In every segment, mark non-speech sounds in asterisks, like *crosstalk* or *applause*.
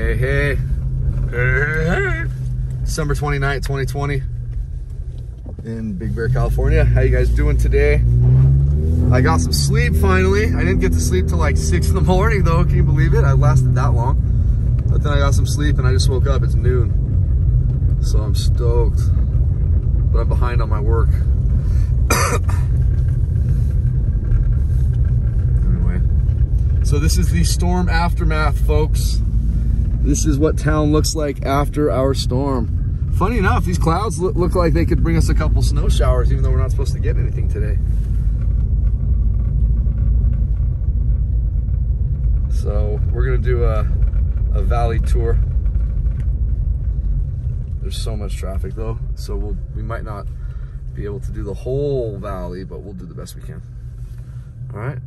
hey, hey. December 29th, 2020 in Big Bear, California. How you guys doing today? I got some sleep finally. I didn't get to sleep till like six in the morning though. Can you believe it? I lasted that long. But then I got some sleep and I just woke up. It's noon. So I'm stoked. But I'm behind on my work. *coughs* anyway. So this is the storm aftermath, folks. This is what town looks like after our storm. Funny enough, these clouds look, look like they could bring us a couple snow showers, even though we're not supposed to get anything today. So we're gonna do a, a valley tour. There's so much traffic though, so we'll, we might not be able to do the whole valley, but we'll do the best we can. All right.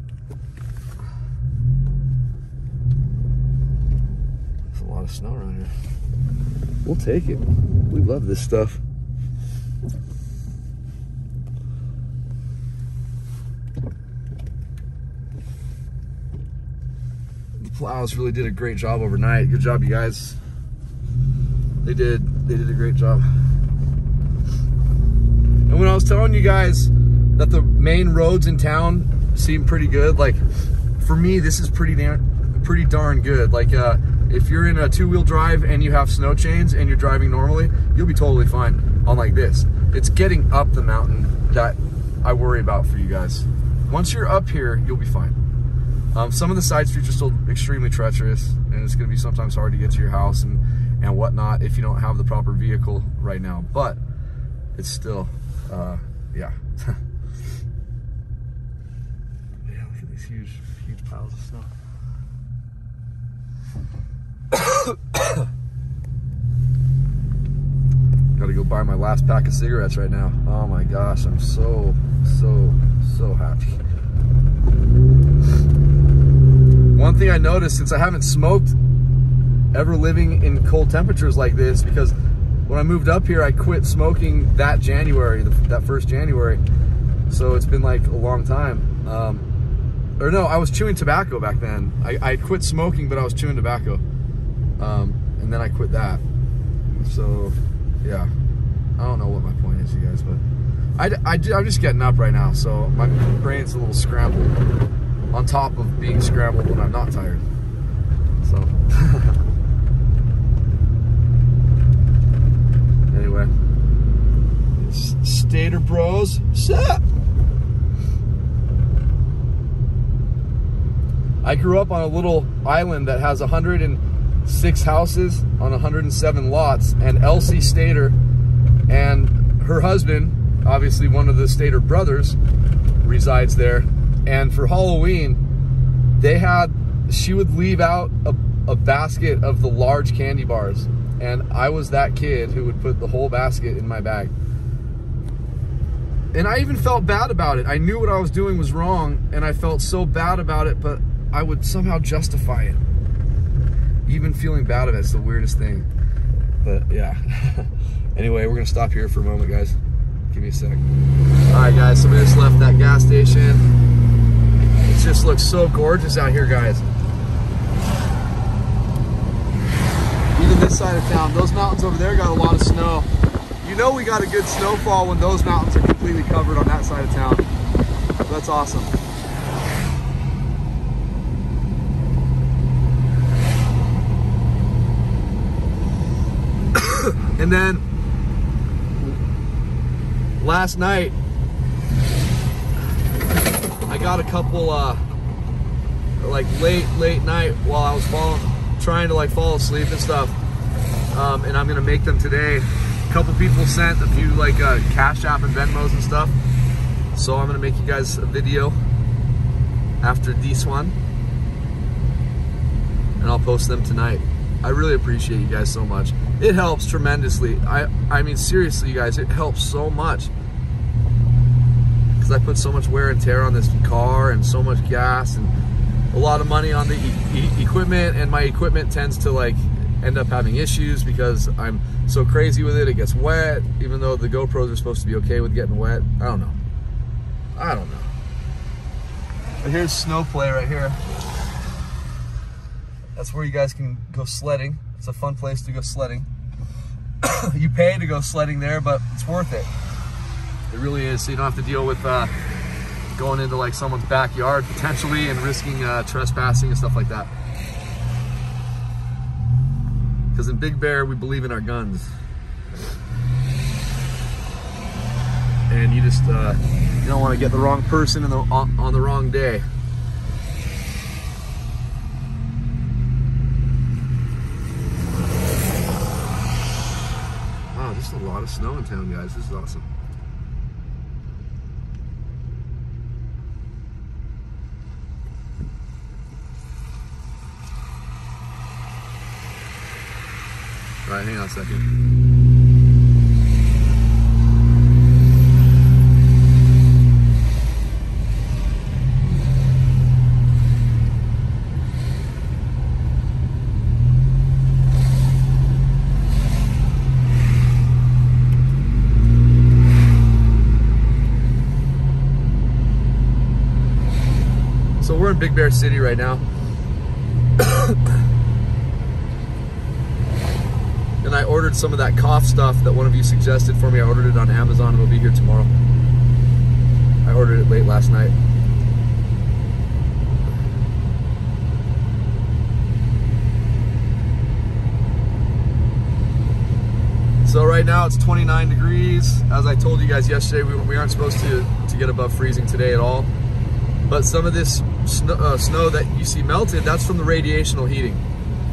There's a lot of snow around here. We'll take it. We love this stuff. The plows really did a great job overnight. Good job, you guys. They did. They did a great job. And when I was telling you guys that the main roads in town seem pretty good, like for me, this is pretty damn, pretty darn good. Like uh, if you're in a two-wheel drive and you have snow chains and you're driving normally, you'll be totally fine on like this. It's getting up the mountain that I worry about for you guys. Once you're up here, you'll be fine. Um, some of the side streets are still extremely treacherous and it's gonna be sometimes hard to get to your house and, and whatnot if you don't have the proper vehicle right now. But it's still, uh, yeah. yeah, *laughs* look at these huge, huge piles of snow. *coughs* Gotta go buy my last pack of cigarettes right now. Oh my gosh, I'm so, so, so happy. One thing I noticed since I haven't smoked ever living in cold temperatures like this, because when I moved up here, I quit smoking that January, that first January. So it's been like a long time. Um, or no, I was chewing tobacco back then. I, I quit smoking, but I was chewing tobacco. Um, and then I quit that. So, yeah. I don't know what my point is, you guys, but I, I, I'm just getting up right now, so my brain's a little scrambled on top of being scrambled when I'm not tired. So, *laughs* anyway, Stater Bros. Sup? I grew up on a little island that has 106 houses on 107 lots, and Elsie Stater and her husband, obviously one of the Stater brothers, resides there. And for Halloween, they had, she would leave out a, a basket of the large candy bars. And I was that kid who would put the whole basket in my bag. And I even felt bad about it. I knew what I was doing was wrong, and I felt so bad about it, but I would somehow justify it. Even feeling bad about it's the weirdest thing. But yeah. *laughs* anyway, we're gonna stop here for a moment, guys. Give me a sec. All right, guys, so we just left that gas station. It just looks so gorgeous out here, guys. Even this side of town, those mountains over there got a lot of snow. You know we got a good snowfall when those mountains are completely covered on that side of town. That's awesome. *coughs* and then last night I got a couple uh like late late night while I was falling trying to like fall asleep and stuff. Um, and I'm gonna make them today. A couple people sent a few like uh, cash app and Venmos and stuff. So I'm gonna make you guys a video after this one. And I'll post them tonight I really appreciate you guys so much it helps tremendously. I, I mean, seriously, you guys, it helps so much. Because I put so much wear and tear on this car and so much gas and a lot of money on the e e equipment. And my equipment tends to like end up having issues because I'm so crazy with it. It gets wet, even though the GoPros are supposed to be okay with getting wet. I don't know. I don't know. But here's snow play right here. That's where you guys can go sledding. It's a fun place to go sledding. *coughs* you pay to go sledding there, but it's worth it. It really is. So you don't have to deal with uh, going into like someone's backyard potentially and risking uh, trespassing and stuff like that. Because in Big Bear, we believe in our guns. And you just, uh, you don't want to get the wrong person in the, on, on the wrong day. Wow, just a lot of snow in town, guys. This is awesome. All right, hang on a second. Big Bear City right now. *coughs* and I ordered some of that cough stuff that one of you suggested for me. I ordered it on Amazon. And It'll be here tomorrow. I ordered it late last night. So right now it's 29 degrees. As I told you guys yesterday, we, we aren't supposed to, to get above freezing today at all. But some of this snow, uh, snow that you see melted, that's from the radiational heating.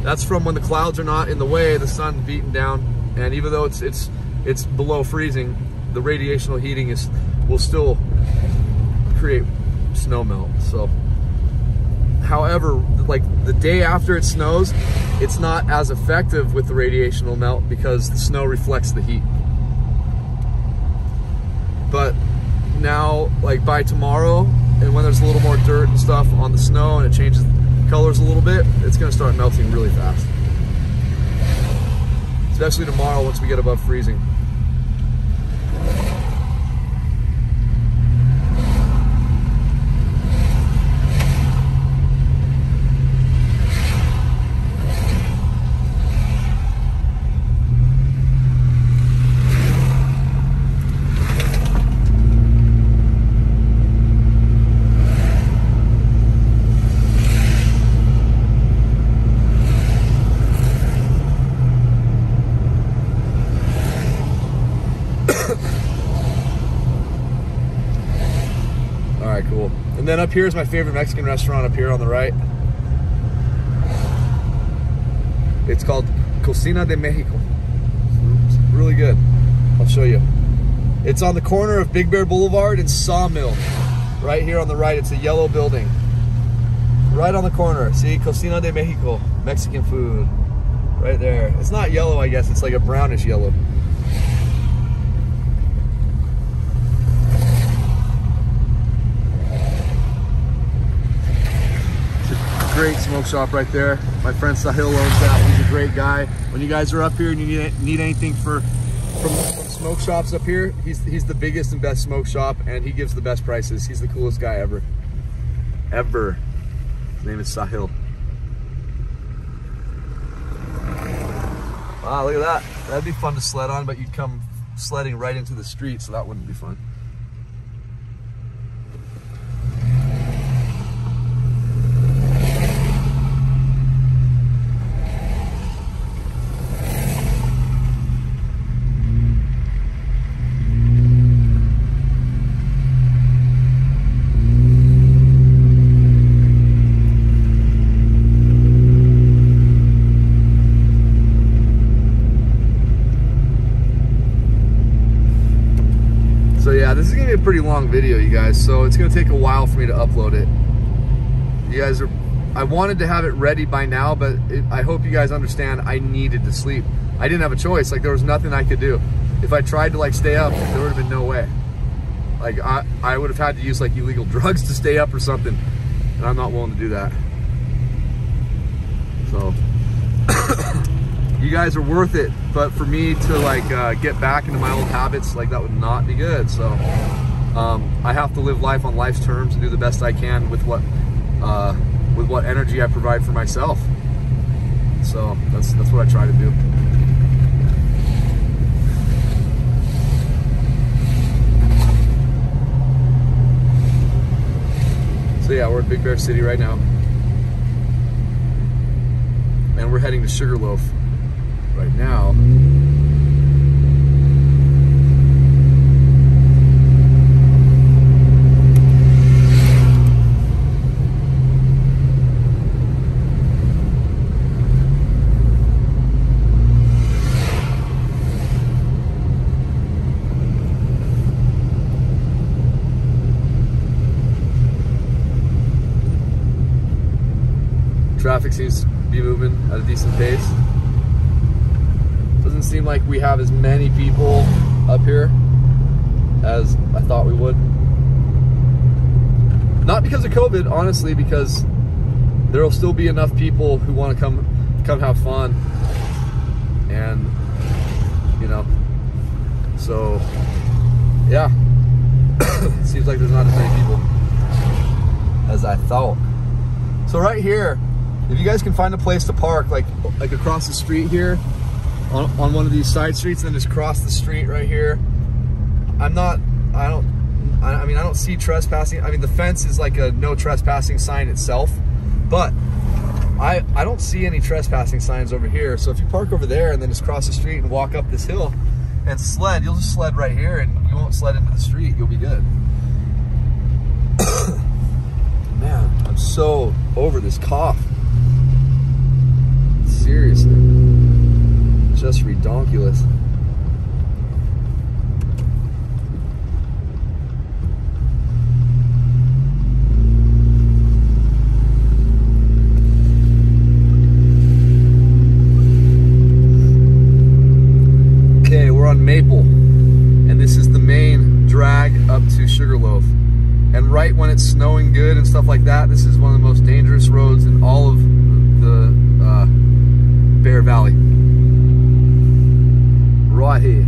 That's from when the clouds are not in the way, the sun beating down, and even though it's it's it's below freezing, the radiational heating is will still create snow melt. So, however, like the day after it snows, it's not as effective with the radiational melt because the snow reflects the heat. But now, like by tomorrow, and when there's a little more dirt and stuff on the snow and it changes colors a little bit, it's gonna start melting really fast. Especially tomorrow once we get above freezing. All right, cool. And up here is my favorite Mexican restaurant up here on the right. It's called Cocina de Mexico. It's really good. I'll show you. It's on the corner of Big Bear Boulevard and Sawmill. Right here on the right, it's a yellow building. Right on the corner. See, Cocina de Mexico, Mexican food. Right there. It's not yellow, I guess. It's like a brownish yellow. Great smoke shop right there. My friend Sahil owns that. He's a great guy. When you guys are up here and you need, need anything for from, from smoke shops up here, he's he's the biggest and best smoke shop, and he gives the best prices. He's the coolest guy ever, ever. His name is Sahil. Wow, look at that. That'd be fun to sled on, but you'd come sledding right into the street, so that wouldn't be fun. So yeah, this is gonna be a pretty long video, you guys. So it's gonna take a while for me to upload it. You guys are, I wanted to have it ready by now, but it, I hope you guys understand I needed to sleep. I didn't have a choice. Like there was nothing I could do. If I tried to like stay up, there would have been no way. Like I, I would have had to use like illegal *laughs* drugs to stay up or something. And I'm not willing to do that. So *coughs* you guys are worth it but for me to like uh, get back into my old habits like that would not be good so um, i have to live life on life's terms and do the best i can with what uh, with what energy i provide for myself So that's that's what I try to do. So yeah, we're in Big Bear City right now. And we're heading to Sugarloaf right now. Traffic seems to be moving at a decent pace. Doesn't seem like we have as many people up here as I thought we would. Not because of COVID, honestly, because there will still be enough people who want to come come have fun. And you know, so yeah. *coughs* Seems like there's not as many people as I thought. So right here, if you guys can find a place to park, like like across the street here, on, on one of these side streets, and then just cross the street right here. I'm not, I don't, I, I mean, I don't see trespassing. I mean, the fence is like a no trespassing sign itself, but I, I don't see any trespassing signs over here. So if you park over there and then just cross the street and walk up this hill and sled, you'll just sled right here and you won't sled into the street. You'll be good. *coughs* Man, I'm so over this cough. Seriously. Just redonkulous. Okay, we're on Maple, and this is the main drag up to Sugarloaf. And right when it's snowing good and stuff like that, this is one of the most dangerous roads in all of the uh, Bear Valley. Right here.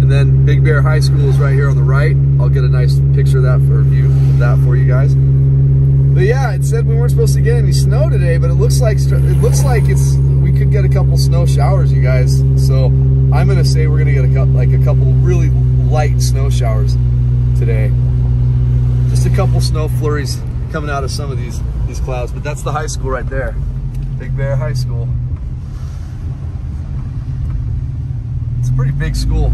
And then Big Bear High School is right here on the right. I'll get a nice picture of that for view of that for you guys. But yeah, it said we weren't supposed to get any snow today, but it looks like it looks like it's we could get a couple snow showers, you guys. So I'm gonna say we're gonna get a couple like a couple really light snow showers today. Just a couple snow flurries coming out of some of these these clouds, but that's the high school right there, Big Bear High School. It's a pretty big school.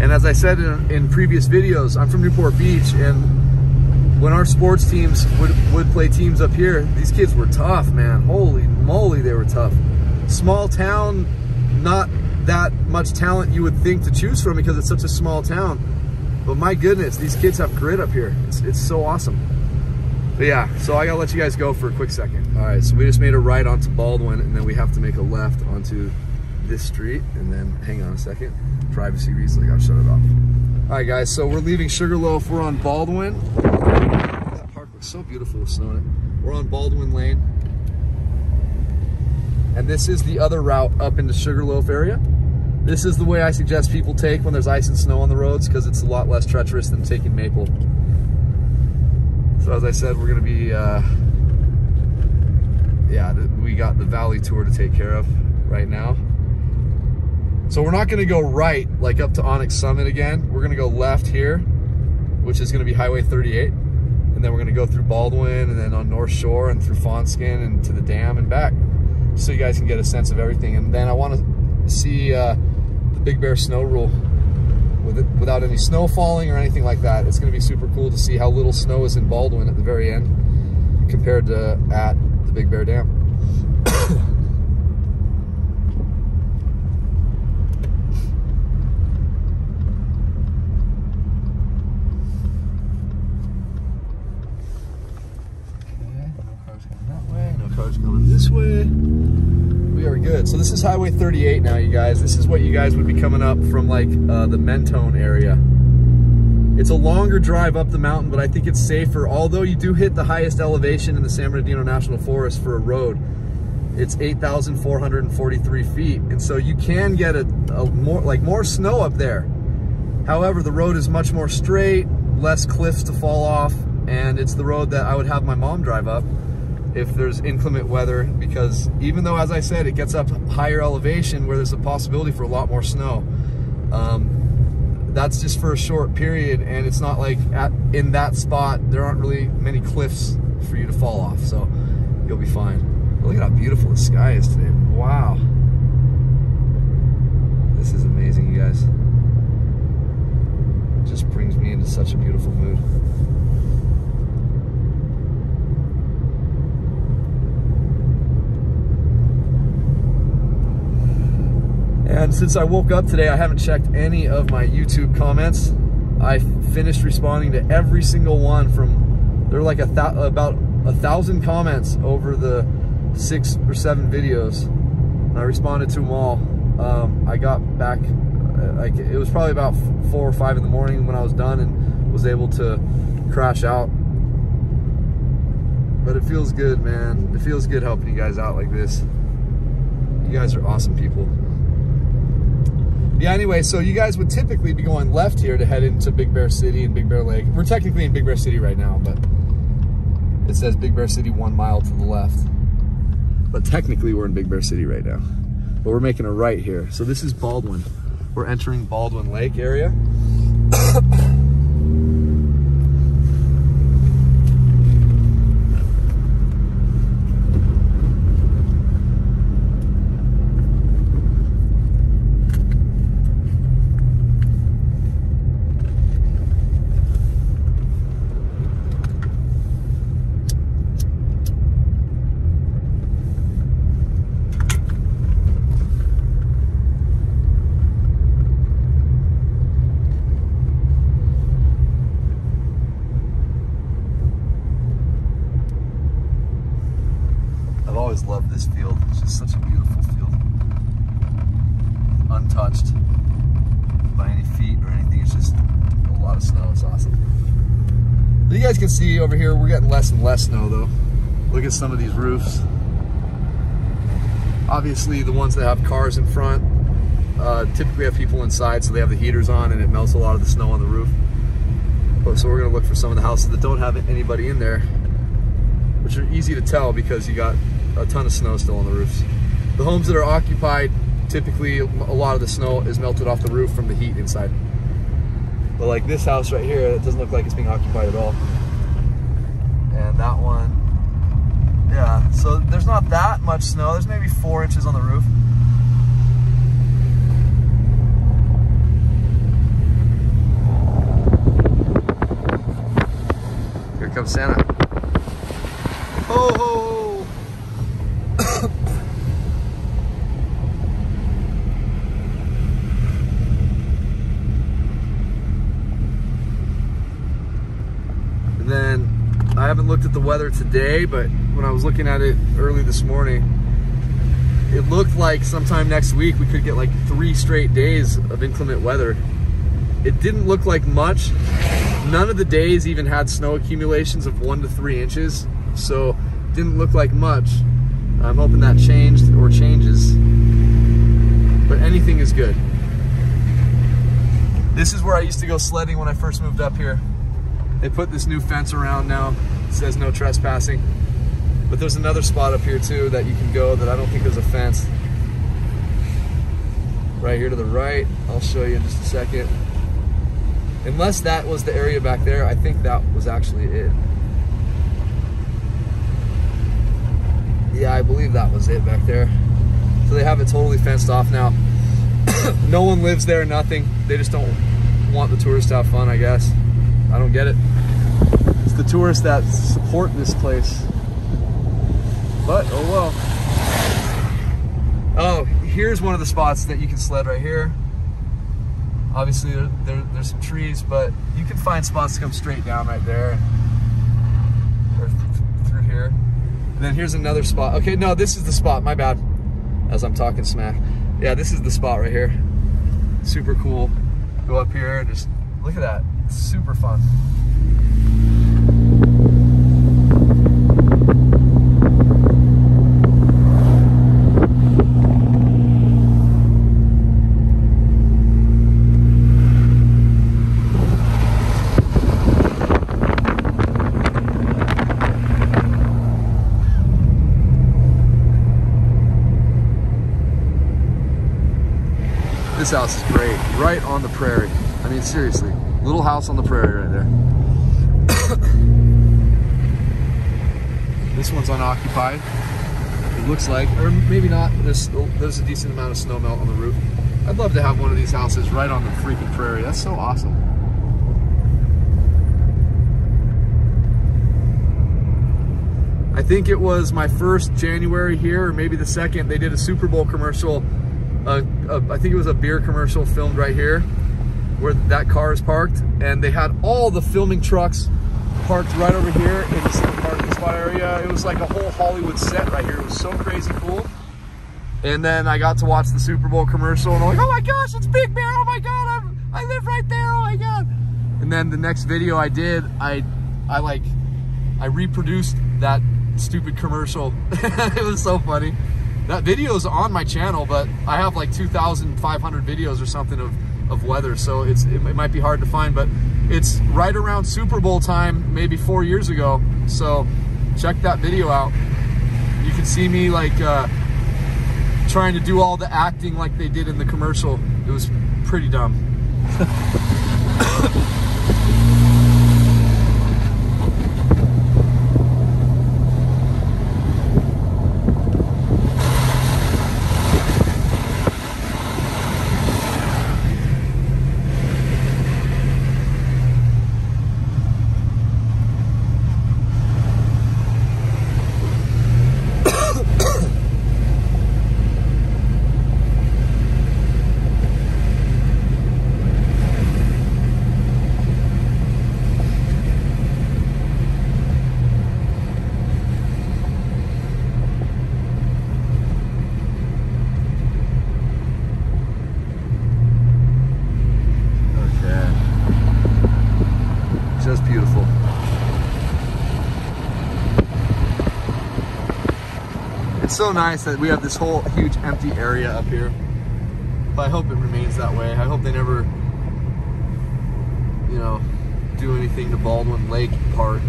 And as I said in, in previous videos, I'm from Newport Beach and when our sports teams would, would play teams up here, these kids were tough, man. Holy moly, they were tough. Small town, not that much talent you would think to choose from because it's such a small town. But my goodness, these kids have grit up here. It's, it's so awesome. But yeah, so I gotta let you guys go for a quick second. All right, so we just made a right onto Baldwin and then we have to make a left onto this street and then hang on a second. Privacy reasons, I gotta shut it off. All right guys, so we're leaving Sugarloaf. We're on Baldwin. That park looks so beautiful with snow in it. We're on Baldwin Lane. And this is the other route up into Sugarloaf area. This is the way I suggest people take when there's ice and snow on the roads because it's a lot less treacherous than taking Maple. So as I said, we're gonna be, uh, yeah, we got the Valley Tour to take care of right now. So we're not gonna go right, like up to Onyx Summit again. We're gonna go left here, which is gonna be Highway 38. And then we're gonna go through Baldwin and then on North Shore and through Fawnskin and to the dam and back. So you guys can get a sense of everything. And then I wanna see uh, the Big Bear Snow Rule with it, without any snow falling or anything like that. It's gonna be super cool to see how little snow is in Baldwin at the very end compared to at the Big Bear Dam. *coughs* Okay, no cars that way, no cars this way. Are good. So this is Highway 38 now, you guys. This is what you guys would be coming up from like uh, the Mentone area. It's a longer drive up the mountain, but I think it's safer. Although you do hit the highest elevation in the San Bernardino National Forest for a road, it's 8,443 feet. And so you can get a, a more like more snow up there. However, the road is much more straight, less cliffs to fall off, and it's the road that I would have my mom drive up if there's inclement weather because even though, as I said, it gets up higher elevation where there's a possibility for a lot more snow, um, that's just for a short period and it's not like at in that spot, there aren't really many cliffs for you to fall off, so you'll be fine. Look at how beautiful the sky is today. Wow. This is amazing, you guys It just brings me into such a beautiful mood. And since I woke up today, I haven't checked any of my YouTube comments. I finished responding to every single one from, there were like a about a thousand comments over the six or seven videos. And I responded to them all. Um, I got back like it was probably about four or five in the morning when I was done and was able to crash out. But it feels good, man. It feels good helping you guys out like this. You guys are awesome people. Yeah, anyway, so you guys would typically be going left here to head into Big Bear City and Big Bear Lake. We're technically in Big Bear City right now, but it says Big Bear City one mile to the left. But technically we're in Big Bear City right now. But we're making a right here. So this is Baldwin. We're entering Baldwin Lake area. *coughs* guys can see over here, we're getting less and less snow though. Look at some of these roofs. Obviously the ones that have cars in front uh, typically have people inside so they have the heaters on and it melts a lot of the snow on the roof. But, so we're gonna look for some of the houses that don't have anybody in there, which are easy to tell because you got a ton of snow still on the roofs. The homes that are occupied, typically a lot of the snow is melted off the roof from the heat inside. But like this house right here, it doesn't look like it's being occupied at all and that one, yeah. So there's not that much snow. There's maybe four inches on the roof. Here comes Santa. Ho ho! I haven't looked at the weather today, but when I was looking at it early this morning, it looked like sometime next week we could get like three straight days of inclement weather. It didn't look like much. None of the days even had snow accumulations of one to three inches, so didn't look like much. I'm hoping that changed or changes, but anything is good. This is where I used to go sledding when I first moved up here. They put this new fence around now. It says no trespassing. But there's another spot up here too that you can go that I don't think there's a fence. Right here to the right. I'll show you in just a second. Unless that was the area back there, I think that was actually it. Yeah, I believe that was it back there. So they have it totally fenced off now. *coughs* no one lives there, nothing. They just don't want the tourists to have fun, I guess. I don't get it. It's the tourists that support this place. But, oh well. Oh, here's one of the spots that you can sled right here. Obviously, there, there, there's some trees, but you can find spots to come straight down right there. Or through here. And then here's another spot. Okay, no, this is the spot. My bad. As I'm talking smack. Yeah, this is the spot right here. Super cool. Go up here and just look at that It's super fun. This house is great, right on the prairie. I mean, seriously, little house on the prairie right there. this one's unoccupied. It looks like, or maybe not. There's there's a decent amount of snow melt on the roof. I'd love to have one of these houses right on the freaking prairie. That's so awesome. I think it was my first January here, or maybe the second. They did a Super Bowl commercial uh, uh, I think it was a beer commercial filmed right here where that car is parked and they had all the filming trucks parked right over here in this parking spot area. It was like a whole Hollywood set right here. It was so crazy cool. And then I got to watch the Super Bowl commercial and I'm like, oh my gosh, it's Big Bear. Oh my God, I'm, I live right there. Oh my God. And then the next video I did, I, I like, I reproduced that stupid commercial. *laughs* it was so funny. That video is on my channel, but I have like 2,500 videos or something of, of weather, so it's it, might be hard to find, but it's right around Super Bowl time, maybe four years ago. So check that video out. You can see me like uh, trying to do all the acting like they did in the commercial. It was pretty dumb. *laughs* so nice that we have this whole huge empty area up here. But I hope it remains that way. I hope they never, you know, do anything to Baldwin Lake part,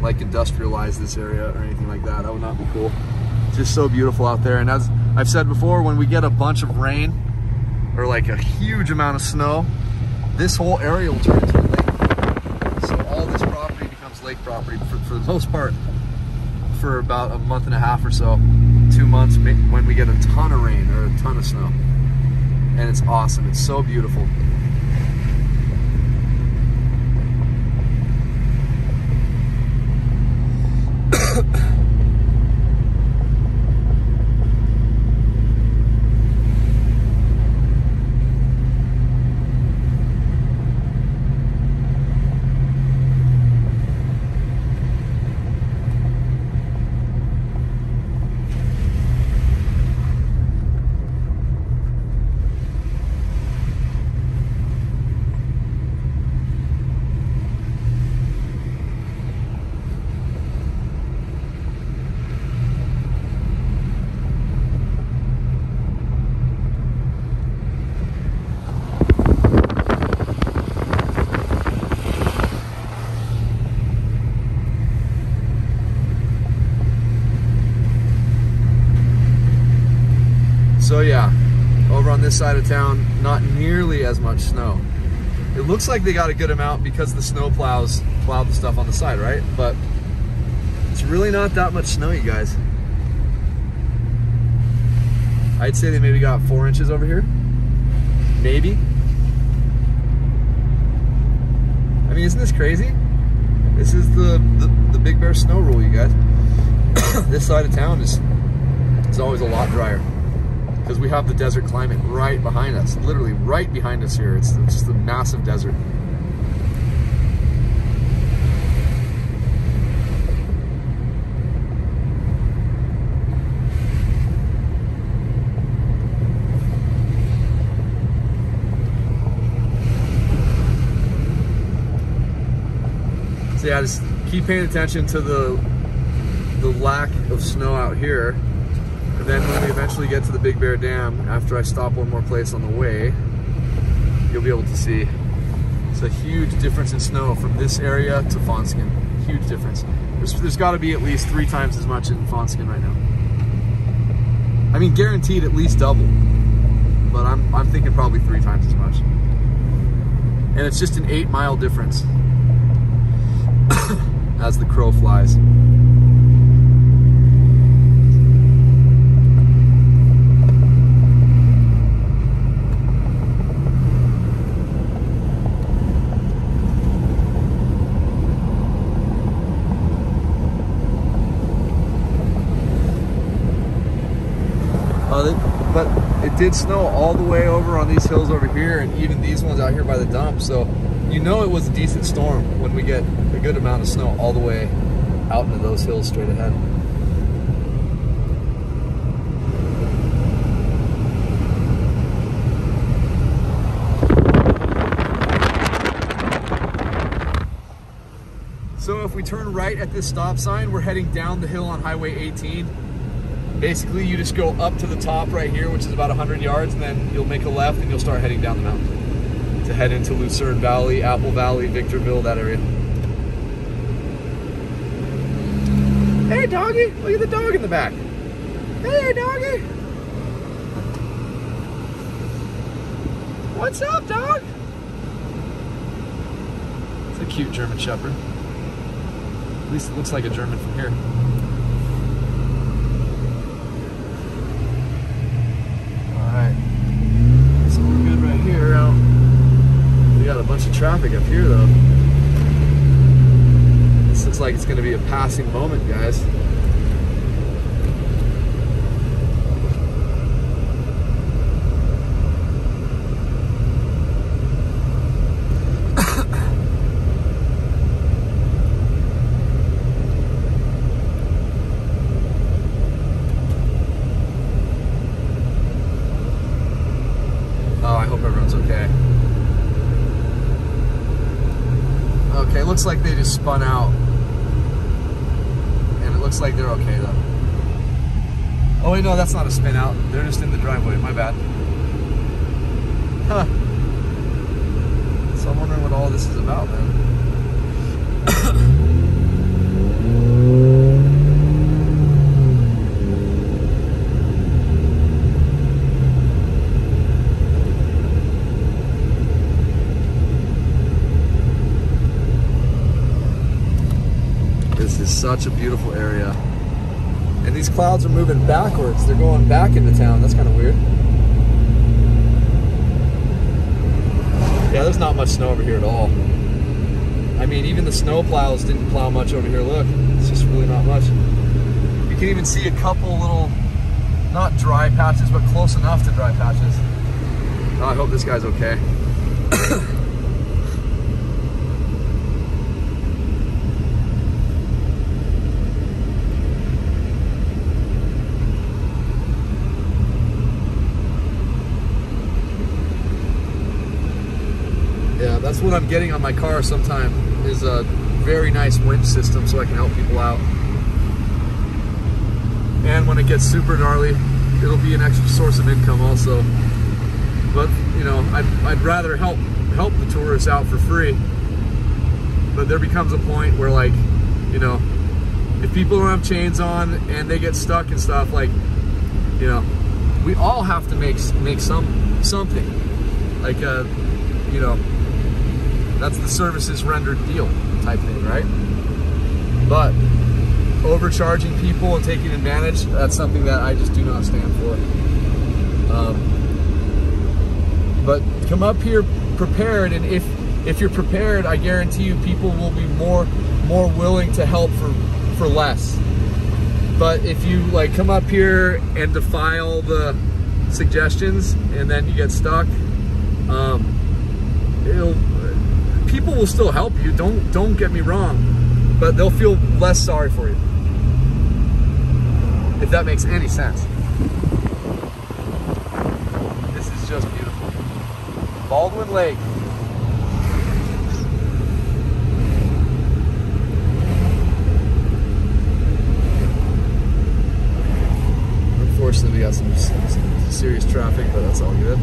like industrialize this area or anything like that. That would not be cool. It's just so beautiful out there. And as I've said before, when we get a bunch of rain or like a huge amount of snow, this whole area will turn into a lake. So all this property becomes lake property for, for the most part for about a month and a half or so, two months when we get a ton of rain or a ton of snow. And it's awesome. It's so beautiful. So yeah, over on this side of town, not nearly as much snow. It looks like they got a good amount because the snow plows plowed the stuff on the side, right? But it's really not that much snow, you guys. I'd say they maybe got four inches over here. Maybe. I mean, isn't this crazy? This is the, the, the Big Bear snow rule, you guys. *coughs* this side of town is, is always a lot drier because we have the desert climate right behind us, literally right behind us here. It's, just a massive desert. So yeah, just keep paying attention to the the lack of snow out here. Then when we eventually get to the Big Bear Dam, after I stop one more place on the way, you'll be able to see. It's a huge difference in snow from this area to Fawnskin. Huge difference. There's, there's got to be at least three times as much in Fawnskin right now. I mean, guaranteed at least double, but I'm, I'm thinking probably three times as much. And it's just an eight mile difference *coughs* as the crow flies. Uh, but it did snow all the way over on these hills over here and even these ones out here by the dump. So you know it was a decent storm when we get a good amount of snow all the way out into those hills straight ahead. So if we turn right at this stop sign, we're heading down the hill on Highway 18 basically you just go up to the top right here which is about 100 yards and then you'll make a left and you'll start heading down the mountain to head into Lucerne Valley, Apple Valley, Victorville, that area. Hey doggy, look at the dog in the back. Hey doggy. What's up dog? It's a cute German Shepherd. At least it looks like a German from here. Of traffic up here though. This looks like it's gonna be a passing moment, guys. looks like they just spun out. And it looks like they're okay though. Oh wait, no, that's not a spin out. They're just in the driveway, my bad. Huh. So I'm wondering what all this is about then. *coughs* such a beautiful area. And these clouds are moving backwards. They're going back into town. That's kind of weird. Yeah, there's not much snow over here at all. I mean, even the snow plows didn't plow much over here. Look, it's just really not much. You can even see a couple little, not dry patches, but close enough to dry patches. Oh, I hope this guy's okay. that's what I'm getting on my car sometime is a very nice winch system so I can help people out. And when it gets super gnarly, it'll be an extra source of income also. But, you know, I'd, I'd rather help help the tourists out for free. But there becomes a point where like, you know, if people don't have chains on and they get stuck and stuff, like, you know, we all have to make make some something. Like, uh, you know, that's the services rendered deal type thing, right? But overcharging people and taking advantage, that's something that I just do not stand for. Um, but come up here prepared, and if if you're prepared, I guarantee you people will be more more willing to help for for less. But if you like come up here and defy all the suggestions and then you get stuck, um, people will still help you. Don't don't get me wrong, but they'll feel less sorry for you. If that makes any sense. This is just beautiful. Baldwin Lake. Unfortunately, we got some, some serious traffic, but that's all good.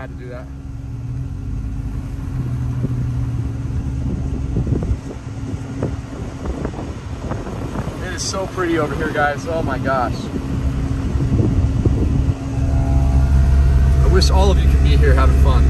Had to do that. It is so pretty over here, guys. Oh my gosh. I wish all of you could be here having fun.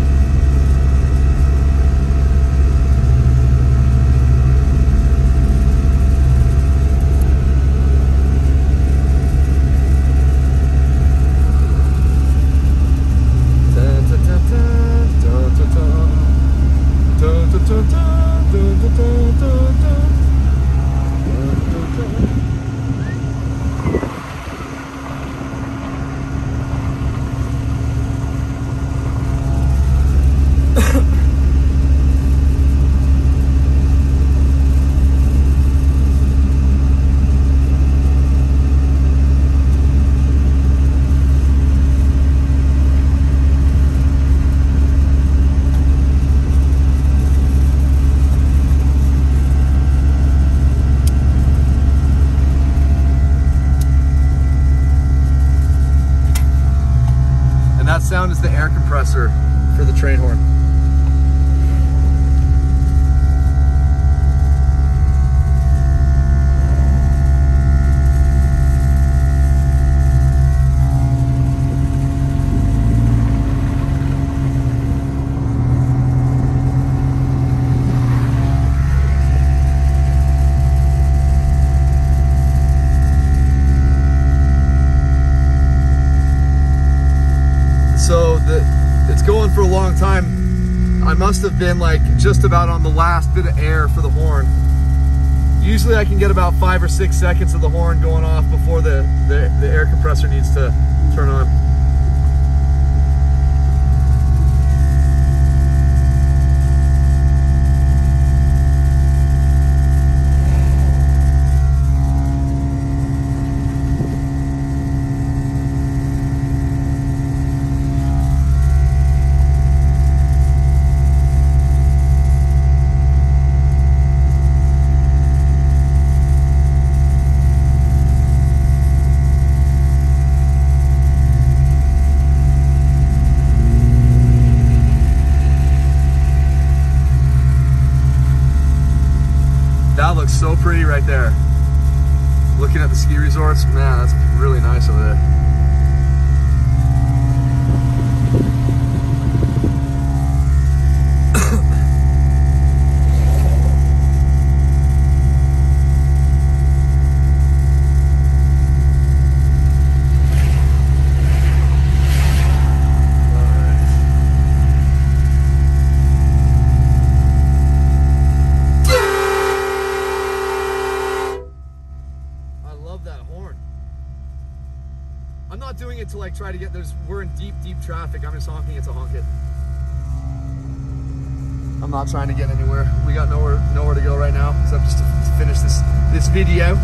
And that sound is the air compressor for the train horn. So the it's going for a long time. I must have been like just about on the last bit of air for the horn. Usually I can get about five or six seconds of the horn going off before the, the, the air compressor needs to turn on. That looks so pretty right there. Looking at the ski resorts, man, that's really nice over there. I love that horn. I'm not doing it to like try to get there's we're in deep, deep traffic. I'm just honking it to honk it. I'm not trying to get anywhere. We got nowhere nowhere to go right now, except just to, to finish this this video.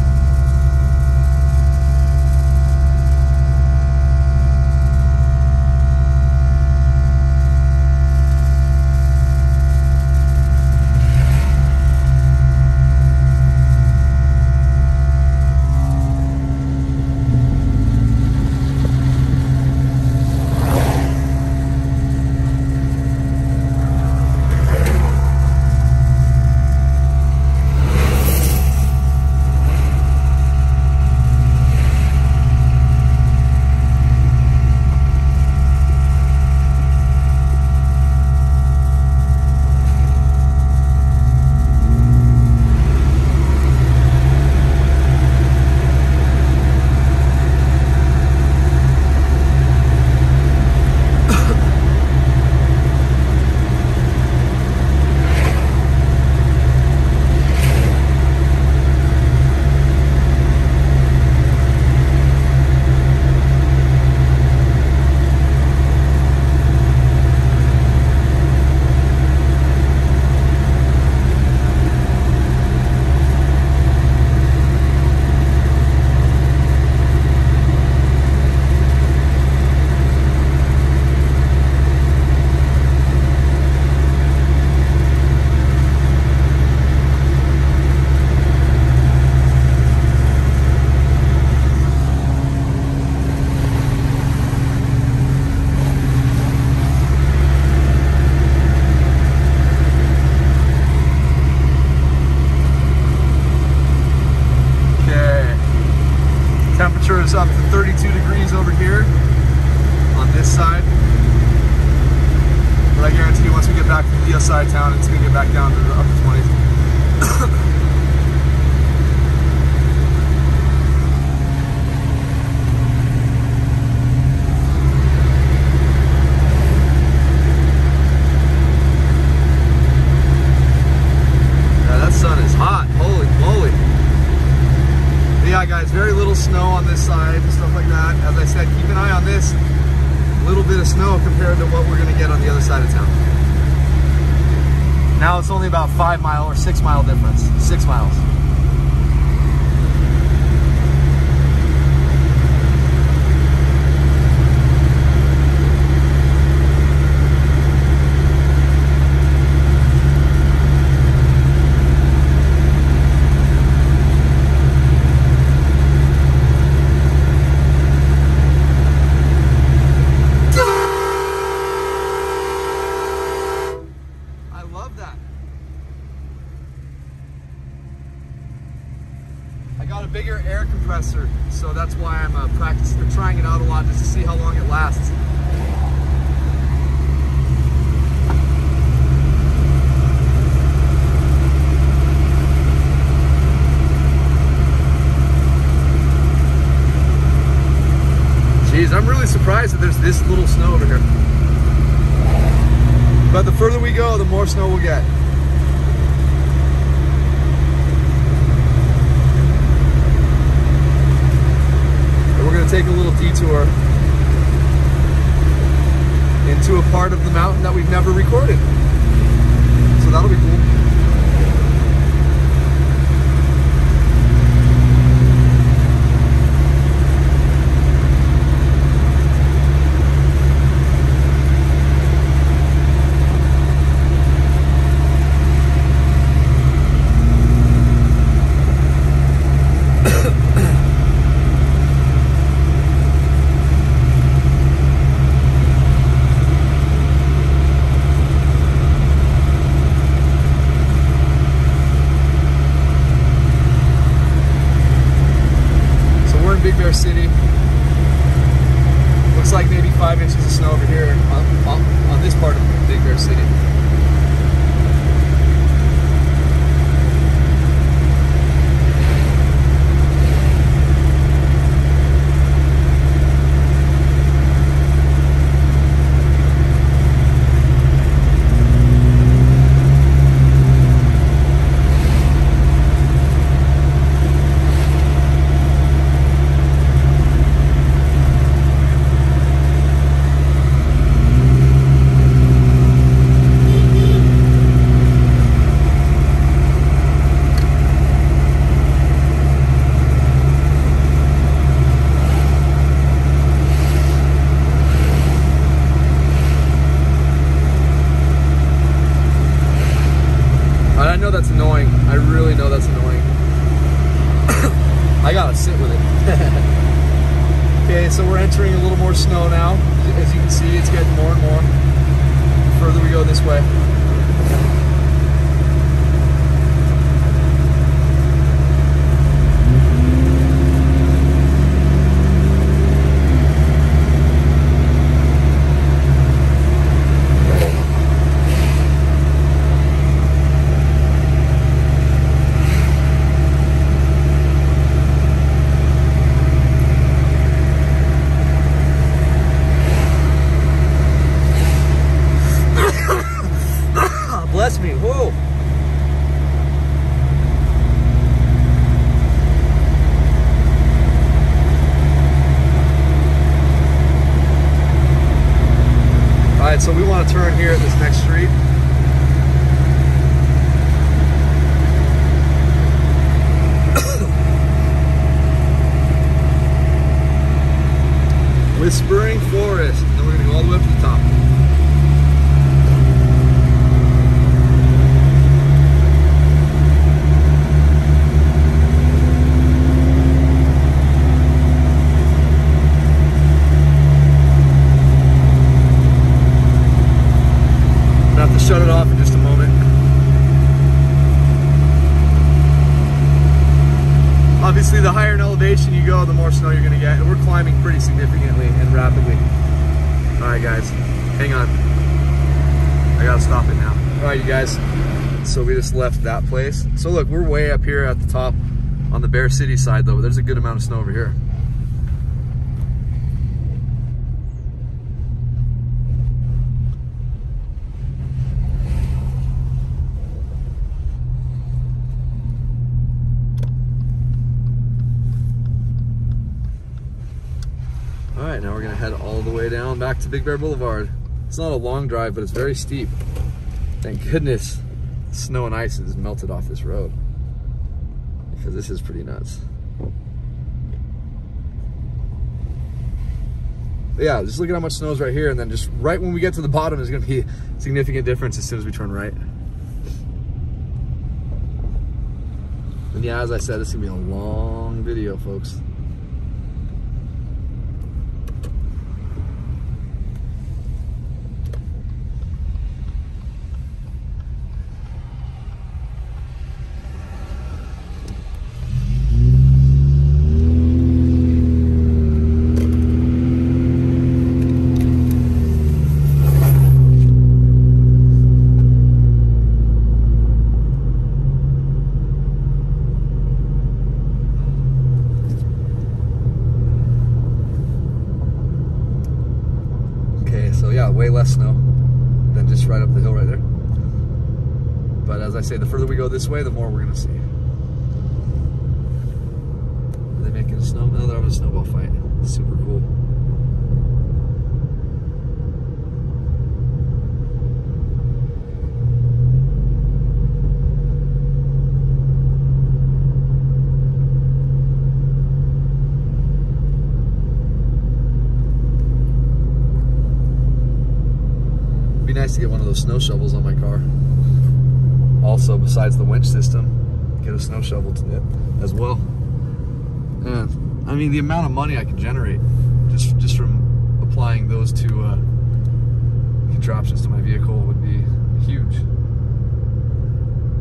We're climbing pretty significantly and rapidly. All right, guys, hang on. I gotta stop it now. All right, you guys. So we just left that place. So look, we're way up here at the top on the Bear City side though. There's a good amount of snow over here. Right, now we're gonna head all the way down back to Big Bear Boulevard. It's not a long drive, but it's very steep. Thank goodness snow and ice has melted off this road because this is pretty nuts. But yeah, just look at how much snow is right here, and then just right when we get to the bottom, there's gonna be a significant difference as soon as we turn right. And yeah, as I said, it's gonna be a long video, folks. Okay, so yeah, way less snow than just right up the hill right there. But as I say, the further we go this way, the more we're gonna see. Are they making a snow? No, they're having a snowball fight. Super cool. Nice to get one of those snow shovels on besides the winch system, get a snow shovel to it as well. And I mean, the amount of money I can generate just just from applying those two uh, contraptions to my vehicle would be huge.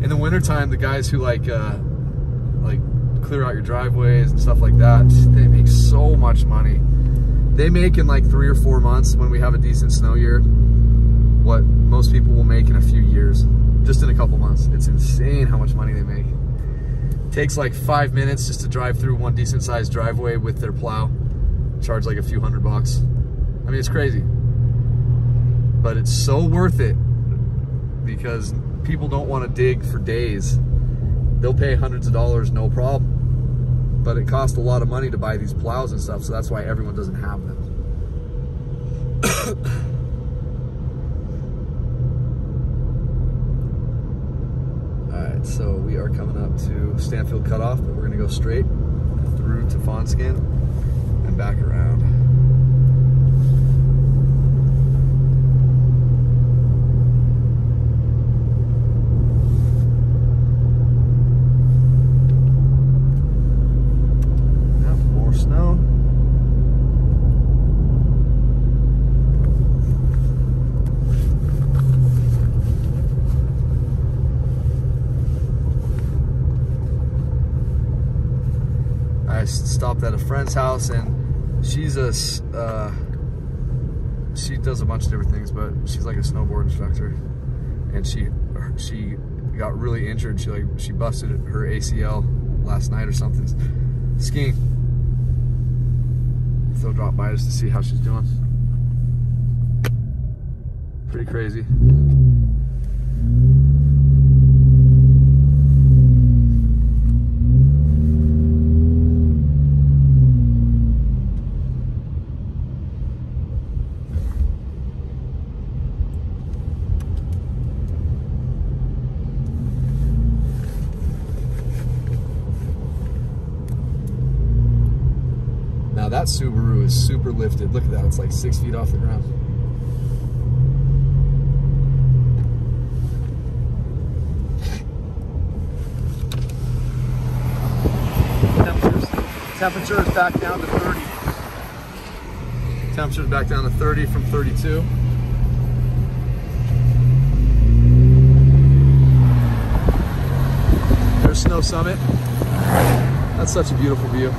In the wintertime, the guys who like uh, like clear out your driveways and stuff like that, they make so much money. They make in like three or four months when we have a decent snow year what most people will make in a few years, just in a couple months. It's insane how much money they make. takes like five minutes just to drive through one decent sized driveway with their plow. Charge like a few hundred bucks. I mean, it's crazy. But it's so worth it because people don't want to dig for days. They'll pay hundreds of dollars, no problem. But it costs a lot of money to buy these plows and stuff, so that's why everyone doesn't have them. Alright, so we are coming up to Stanfield Cutoff, but we're going to go straight through to Fawnskin and back around. Yep, more snow. I s- stopped at a friend's house and she's a uh, she does a bunch of different things, but she's like a snowboard instructor, and she she got really injured. She like she busted her ACL last night or something skiing. So drop by just to see how she's doing. Pretty crazy. Now that Subaru is super lifted. Look at that, it's like six feet off the ground. Temperatures, temperature is back down to 30. Temperature is back down to 30 from 32. There's Snow Summit. That's such a beautiful view.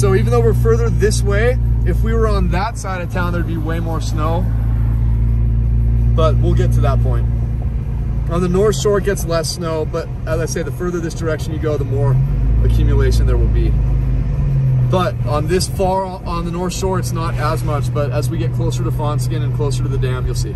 So even though we're further this way, if we were on that side of town, there'd be way more snow. But we'll get to that point. On the north shore, it gets less snow, but as I say, the further this direction you go, the more accumulation there will be. But on this far on the north shore, it's not as much, but as we get closer to Fawnskin and closer to the dam, you'll see.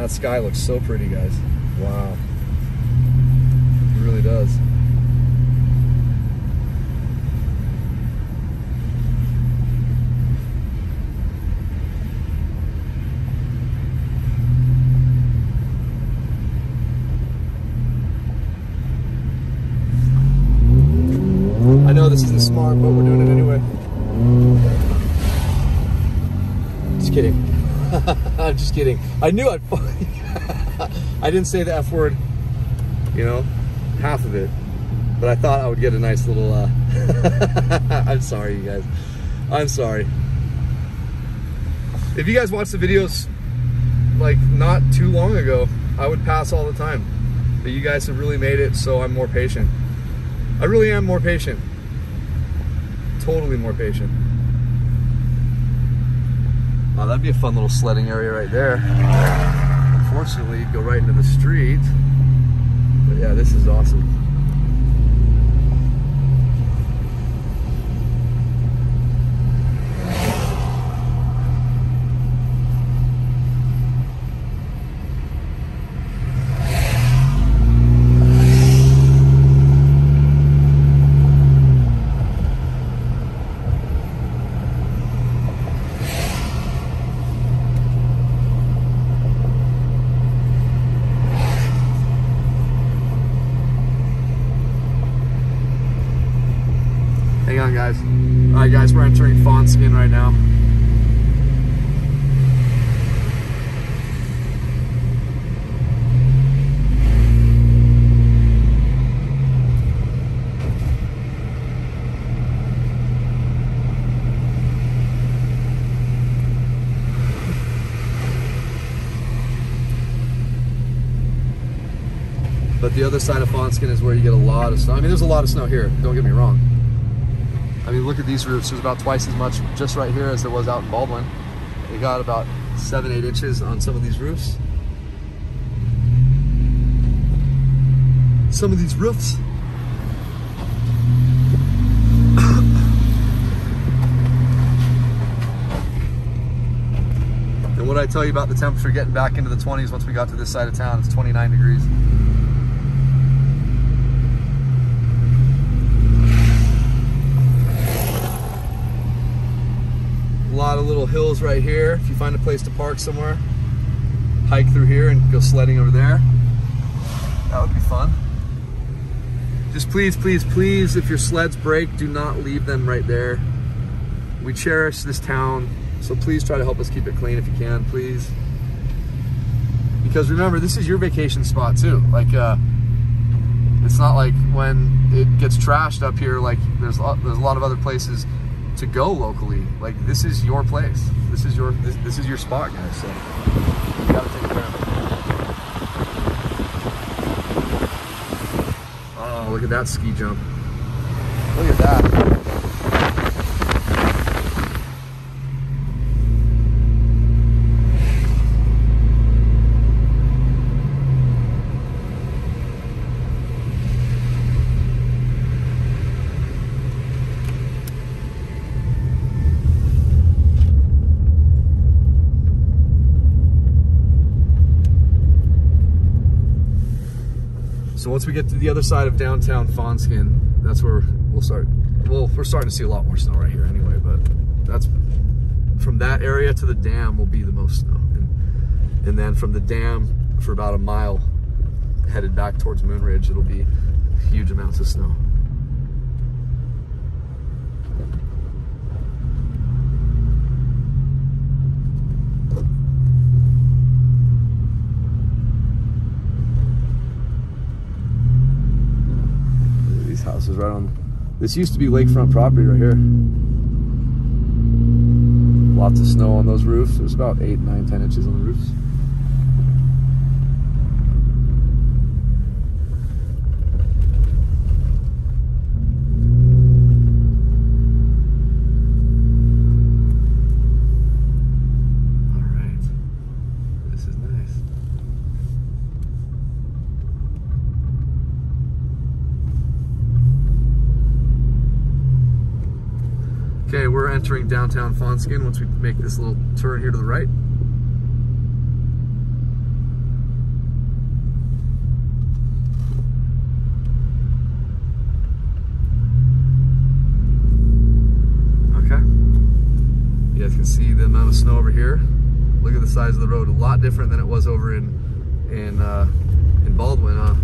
that sky looks so pretty, guys. Wow. It really does. I know this isn't smart, but we're doing it anyway. Just kidding. *laughs* I'm just kidding. I knew I'd. *laughs* I didn't say the F word, you know, half of it, but I thought I would get a nice little. Uh... *laughs* I'm sorry, you guys. I'm sorry. If you guys watch the videos like not too long ago, I would pass all the time. But you guys have really made it so I'm more patient. I really am more patient. Totally more patient. Oh, that'd be a fun little sledding area right there. Unfortunately, go right into the street. But yeah, this is awesome. Hang on, guys. All right, guys, we're entering Fawnskin right now. But the other side of Fawnskin is where you get a lot of snow. I mean, there's a lot of snow here, don't get me wrong. I mean, look at these roofs. There's about twice as much just right here as there was out in Baldwin. They got about seven, eight inches on some of these roofs. Some of these roofs. *coughs* and what I tell you about the temperature getting back into the 20s once we got to this side of town, it's 29 degrees. A lot of little hills right here. If you find a place to park somewhere, hike through here and go sledding over there. That would be fun. Just please, please, please, if your sleds break, do not leave them right there. We cherish this town, so please try to help us keep it clean if you can, please. Because remember, this is your vacation spot too. Like, uh, it's not like when it gets trashed up here, like there's, there's a lot of other places to go locally. Like this is your place. This is your this, this is your spot, guys. So you gotta take care of it. Oh, look at that ski jump. Look at that. So once we get to the other side of downtown Fawnskin, that's where we'll start. Well, we're starting to see a lot more snow right here anyway, but that's from that area to the dam will be the most snow. And, and then from the dam for about a mile headed back towards Moonridge, it'll be huge amounts of snow. Houses right on, this used to be lakefront property right here. Lots of snow on those roofs. There's about eight, nine, ten inches on the roofs. All right. This is nice. Okay, we're entering downtown Fawnskin once we make this little turn here to the right. Okay. You guys can see the amount of snow over here. Look at the size of the road. A lot different than it was over in in uh, in Baldwin, huh?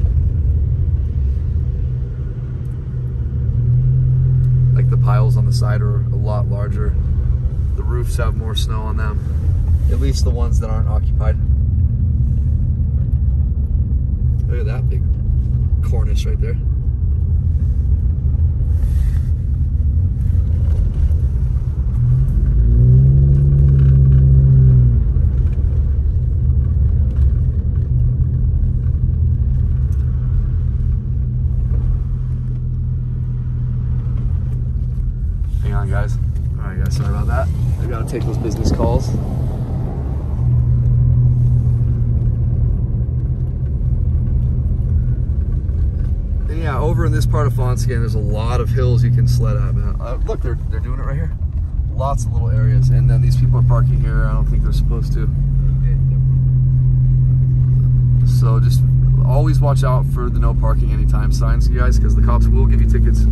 Like the piles on the side are a lot larger. The roofs have more snow on them. At least the ones that aren't occupied. Look at that big cornice right there. Hang on, guys. All right, guys, sorry about that. I gotta take those business calls. And yeah, over in this part of Fawnskin, there's a lot of hills you can sled man. Uh, look, they're, they're doing it right here. Lots of little areas. And then these people are parking here. I don't think they're supposed to. So just always watch out for the no parking anytime signs, you guys, because the cops will give you tickets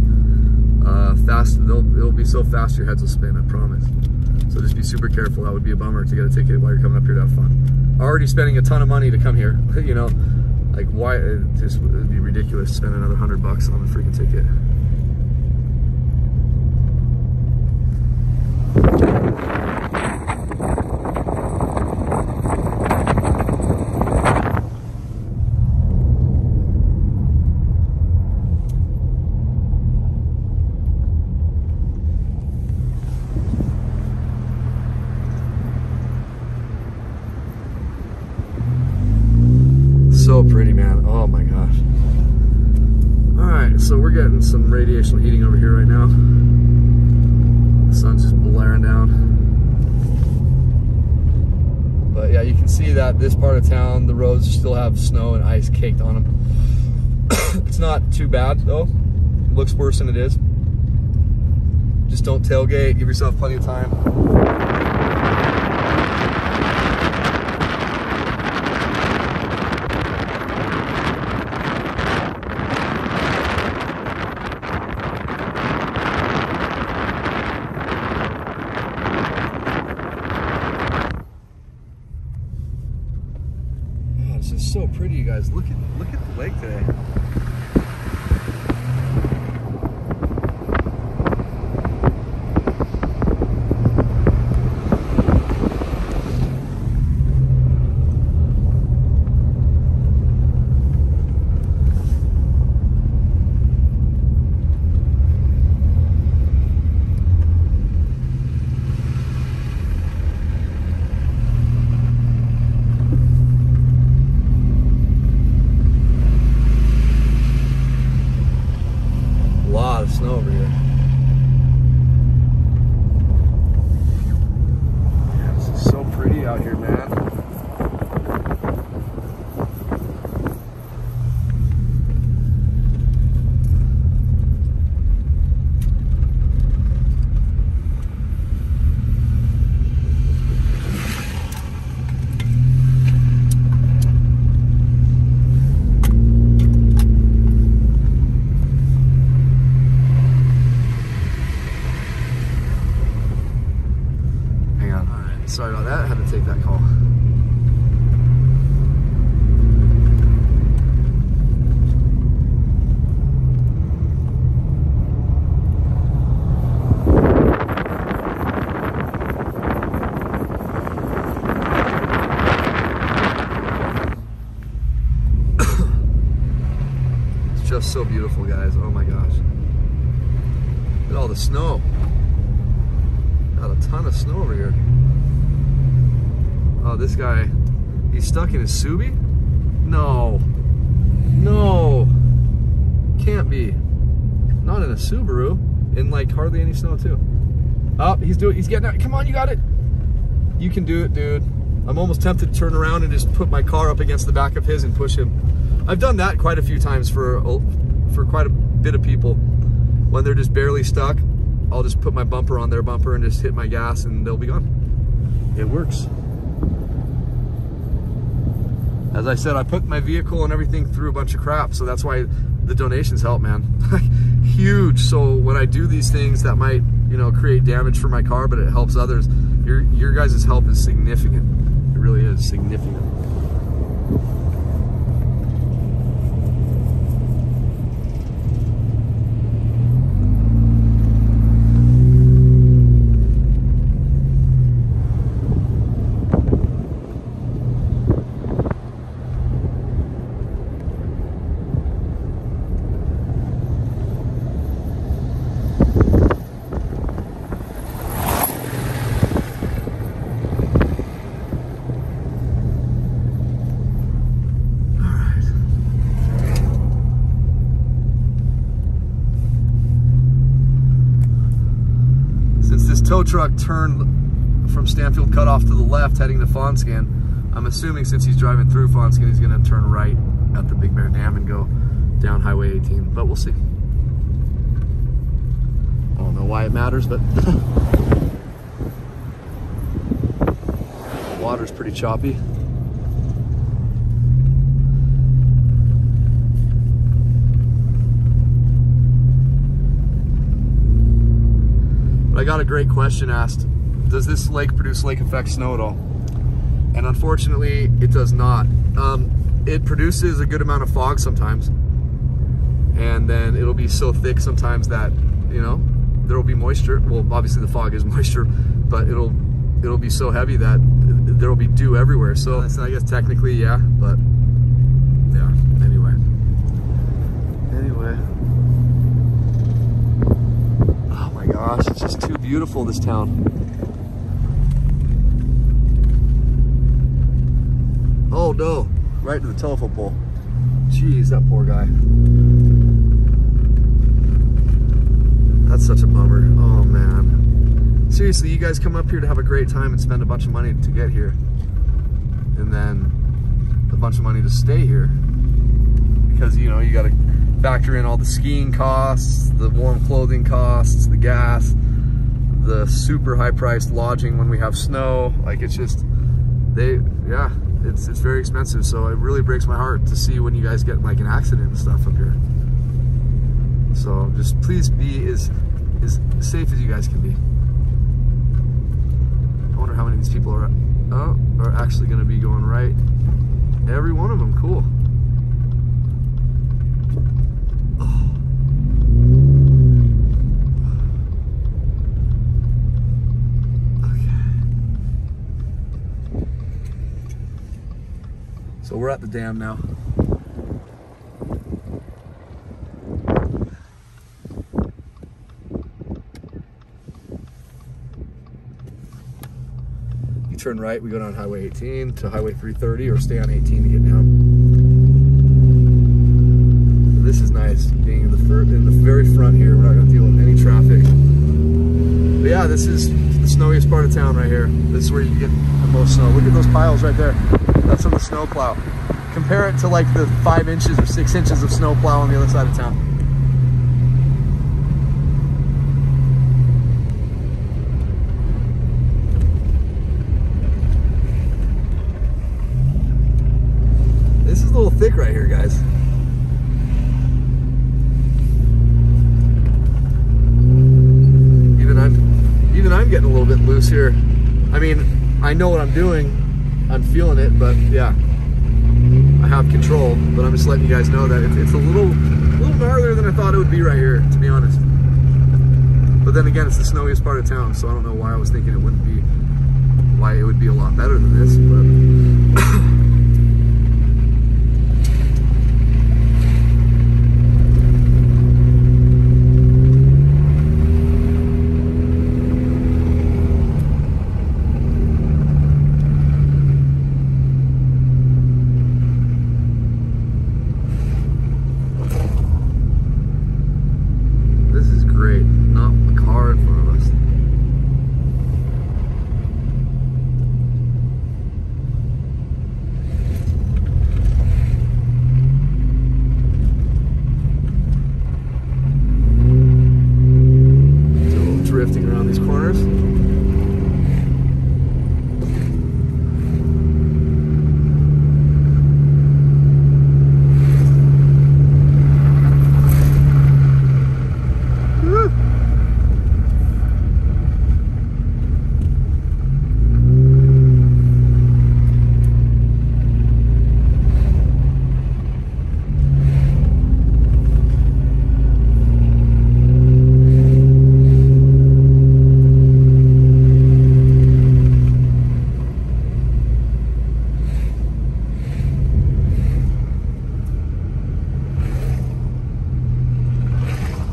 uh, fast. They'll, it'll be so fast your heads will spin. I promise. So just be super careful. That would be a bummer to get a ticket while you're coming up here to have fun. Already spending a ton of money to come here. *laughs* you know, like why? It just would be ridiculous to spend another hundred bucks on a freaking ticket. So pretty, man. Oh my gosh. All right, so we're radiational heating over here right now. The sun's just blaring down. But yeah, you can see that this part of town, the roads still have snow and ice caked on them. *coughs* it's not too bad though. It looks worse than it is. Just don't tailgate. Give yourself plenty of time. Sorry about that. I had to take that call. it's just so beautiful, guys. Oh my gosh. Look at all the snow. Got a ton of snow over here. Oh, this guy, stuck in a Subi? No. No. Can't be. Not in a Subaru. In like hardly any snow too. Oh, he's doing, he's getting out. Come on, you got it. You can do it, dude. I'm almost tempted to turn around and just put my car up against the back of his and push him. I've done that quite a few times for, for quite a bit of people. When they're just barely stuck, I'll just put my bumper on their bumper and just hit my gas and they'll be gone. It works. As I said, I put my vehicle and everything through a bunch of crap, so that's why the donations help, man. *laughs* Huge. So when I do these things that might, you know, create damage for my car, but it helps others, your your guys' help is significant. It really is significant. Truck turned from Stanfield Cutoff to the left heading to Fawnskin. I'm assuming since he's driving through Fawnskin, he's gonna turn right at the Big Bear Dam and go down Highway 18, but we'll see. I don't know why it matters, but the *laughs* water's pretty choppy. I got a great question asked. Does this lake produce lake effect snow at all? And unfortunately, it does not. Um, it produces a good amount of fog sometimes. And then it'll be so thick sometimes that, you know, there will be moisture. Well, obviously the fog is *laughs* moisture, but it'll it'll be so heavy that there will be dew everywhere. So, so I guess technically, yeah, but my gosh, it's just too beautiful, this town. Oh no, right to the telephone pole. Jeez, that poor guy. That's such a bummer. Oh man. Seriously, you guys come up here to have a great time and spend a bunch of money to get here. And then a bunch of money to stay here. Because, you know, you gotta factor in all the skiing costs, the warm clothing costs, the gas, the super high priced lodging when we have snow. Like it's just, they, yeah, it's, it's very expensive. So it really breaks my heart to see when you guys get like an accident and stuff up here. So just please be as, as safe as you guys can be. I wonder how many of these people are, oh, are actually gonna be going right. Every one of them, cool. So we're at the dam now. You turn right, we go down Highway 18 to Highway 330 or stay on 18 to get down. This is nice, being in the, in the very front here. We're not gonna deal with any traffic. But yeah, this is the snowiest part of town right here. This is where you get the most snow. Look at those piles right there. That's from the snow plow. Compare it to like the five inches or six inches of snow plow on the other side of town. This is a little thick right here, guys. Even I'm, even I'm getting a little bit loose here. I mean, I know what I'm doing. I'm feeling it, but yeah, I have control. But I'm just letting you guys know that it's, it's a little, a little gnarlier than I thought it would be right here, to be honest. But then again, it's the snowiest part of town, so I don't know why I was thinking it wouldn't be, why it would be a lot better than this, but. This is great. Not a car in front of us. So a little drifting around these corners.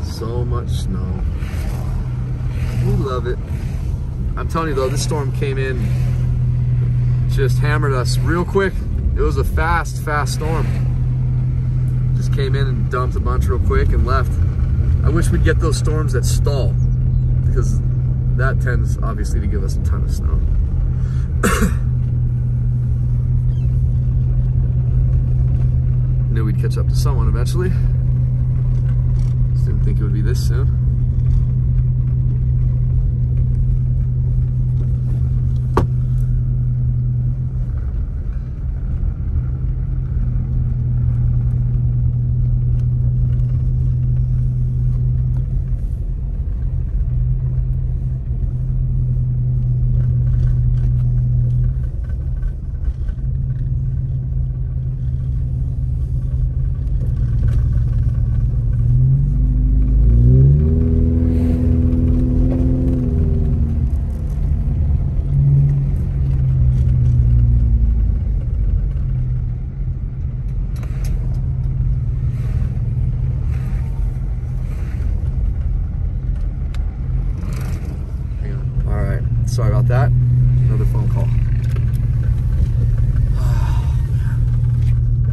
So much snow. We love it. I'm telling you though, this storm came in, just hammered us real quick. It was a fast, fast storm. Just came in and dumped a bunch real quick and left. I wish we'd get those storms that stall because that tends obviously to give us a ton of snow. *coughs* Knew we'd catch up to someone eventually. Just didn't think it would be this soon. Hang on. All right. Sorry about that. Another phone call.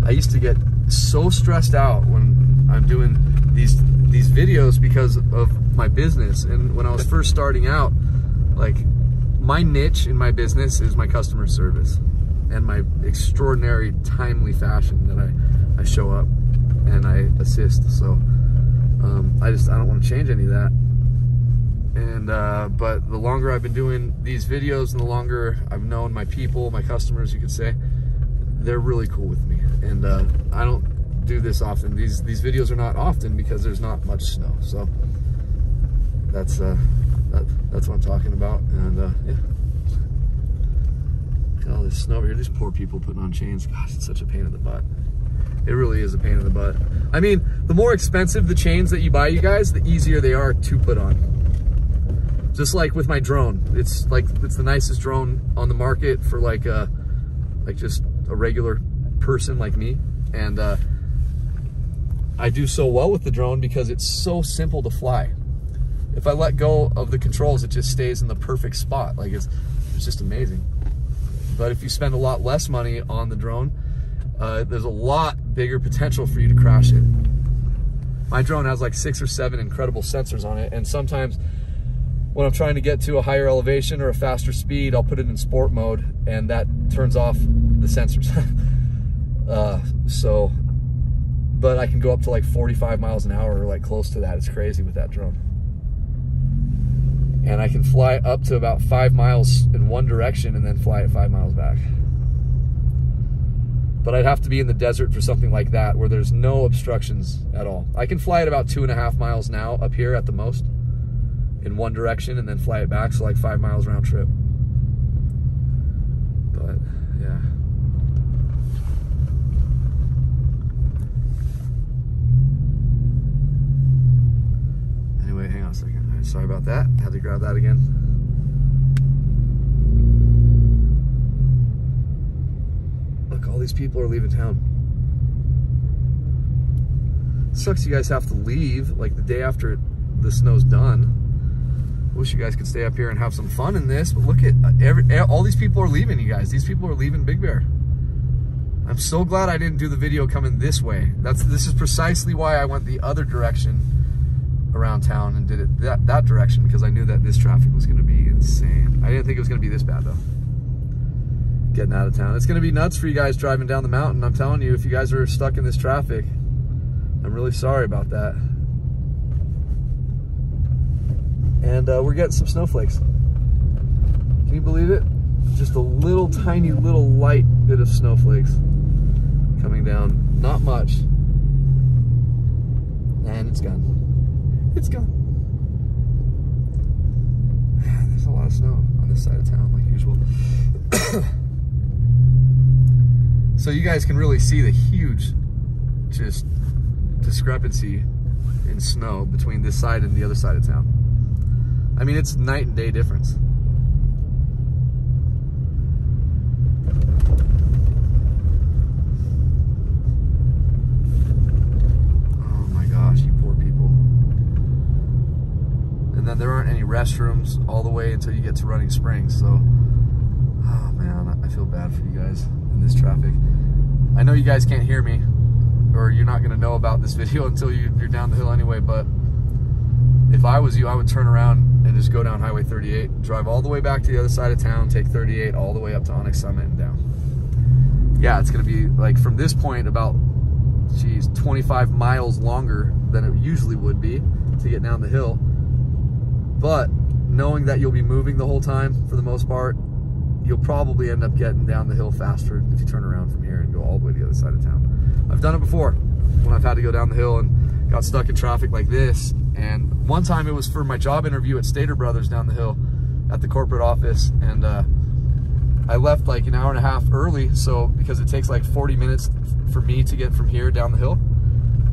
I used to get so stressed out when I'm doing these these videos because of my business. And when I was first starting out, like my niche in my business is my customer service and my extraordinary timely fashion that I, I show up and I assist. So um, I just I don't want to change any of that and uh, but the longer I've been doing these videos and the longer I've known my people, my customers, you could say, they're really cool with me. And uh, I don't do this often. These these videos are not often because there's not much snow. So that's uh, that, that's what I'm talking about. And uh, yeah, all this snow here. These poor people putting on chains. Gosh, it's such a pain in the butt. It really is a pain in the butt. I mean, the more expensive the chains that you buy, you guys, the easier they are to put on. Just like with my drone, it's like it's the nicest drone on the market for like a, like just a regular person like me, and uh, I do so well with the drone because it's so simple to fly. If I let go of the controls, it just stays in the perfect spot. Like it's, it's just amazing. But if you spend a lot less money on the drone, uh, there's a lot bigger potential for you to crash it. My drone has like six or seven incredible sensors on it, and sometimes when I'm trying to get to a higher elevation or a faster speed, I'll put it in sport mode, and that turns off the sensors. *laughs* uh, so, but I can go up to like 45 miles an hour, or like close to that. It's crazy with that drone. And I can fly up to about five miles in one direction and then fly it five miles back but I'd have to be in the desert for something like that where there's no obstructions at all. I can fly at about two and a half miles now up here at the most in one direction and then fly it back, so like five miles round trip. But yeah. On a second. Right, sorry about that. Had to grab that again. Look, all these people are leaving town. Sucks you guys have to leave like the day after the snow's done. Wish you guys could stay up here and have some fun in this, but look at uh, every eh, all these people are leaving, you guys. These people are leaving Big Bear. I'm so glad I didn't do the video coming this way. That's this is precisely why I went the other direction around town and did it that, that direction because I knew that this traffic was gonna be insane. I didn't think it was gonna be this bad though. Getting out of town. It's gonna be nuts for you guys driving down the mountain. I'm telling you, if you guys are stuck in this traffic, I'm really sorry about that. And uh, we're getting some snowflakes. Can you believe it? Just a little tiny little light bit of snowflakes coming down. Not much. And it's gone. It's gone. There's a lot of snow on this side of town like usual. *coughs* so you guys can really see the huge just discrepancy in snow between this side and the other side of town. I mean, it's night and day difference. Oh my gosh, you poor people. And then there aren't any restrooms all the way until you get to Running Springs, so oh man, I feel bad for you guys in this traffic. I know you guys can't hear me, or you're not gonna know about this *laughs* video until you, you're down the hill anyway, but if I was you, I would turn around and just go down Highway 38, drive all the way back to the other side of town, take 38 all the way up to Onyx Summit and down. Yeah, it's gonna be like from this point about, geez, 25 miles longer than it usually would be to get down the hill. But knowing that you'll be moving the whole time for the most part, you'll probably end up getting down the hill faster if you turn around from here and go all the way to the other side of town. I've done it before when I've had to go down the hill and got stuck in traffic like this and one time it was for my job interview at Stater Brothers down the hill at the corporate office. And uh, I left like an hour and a half early. So because it takes like 40 minutes for me to get from here down the hill,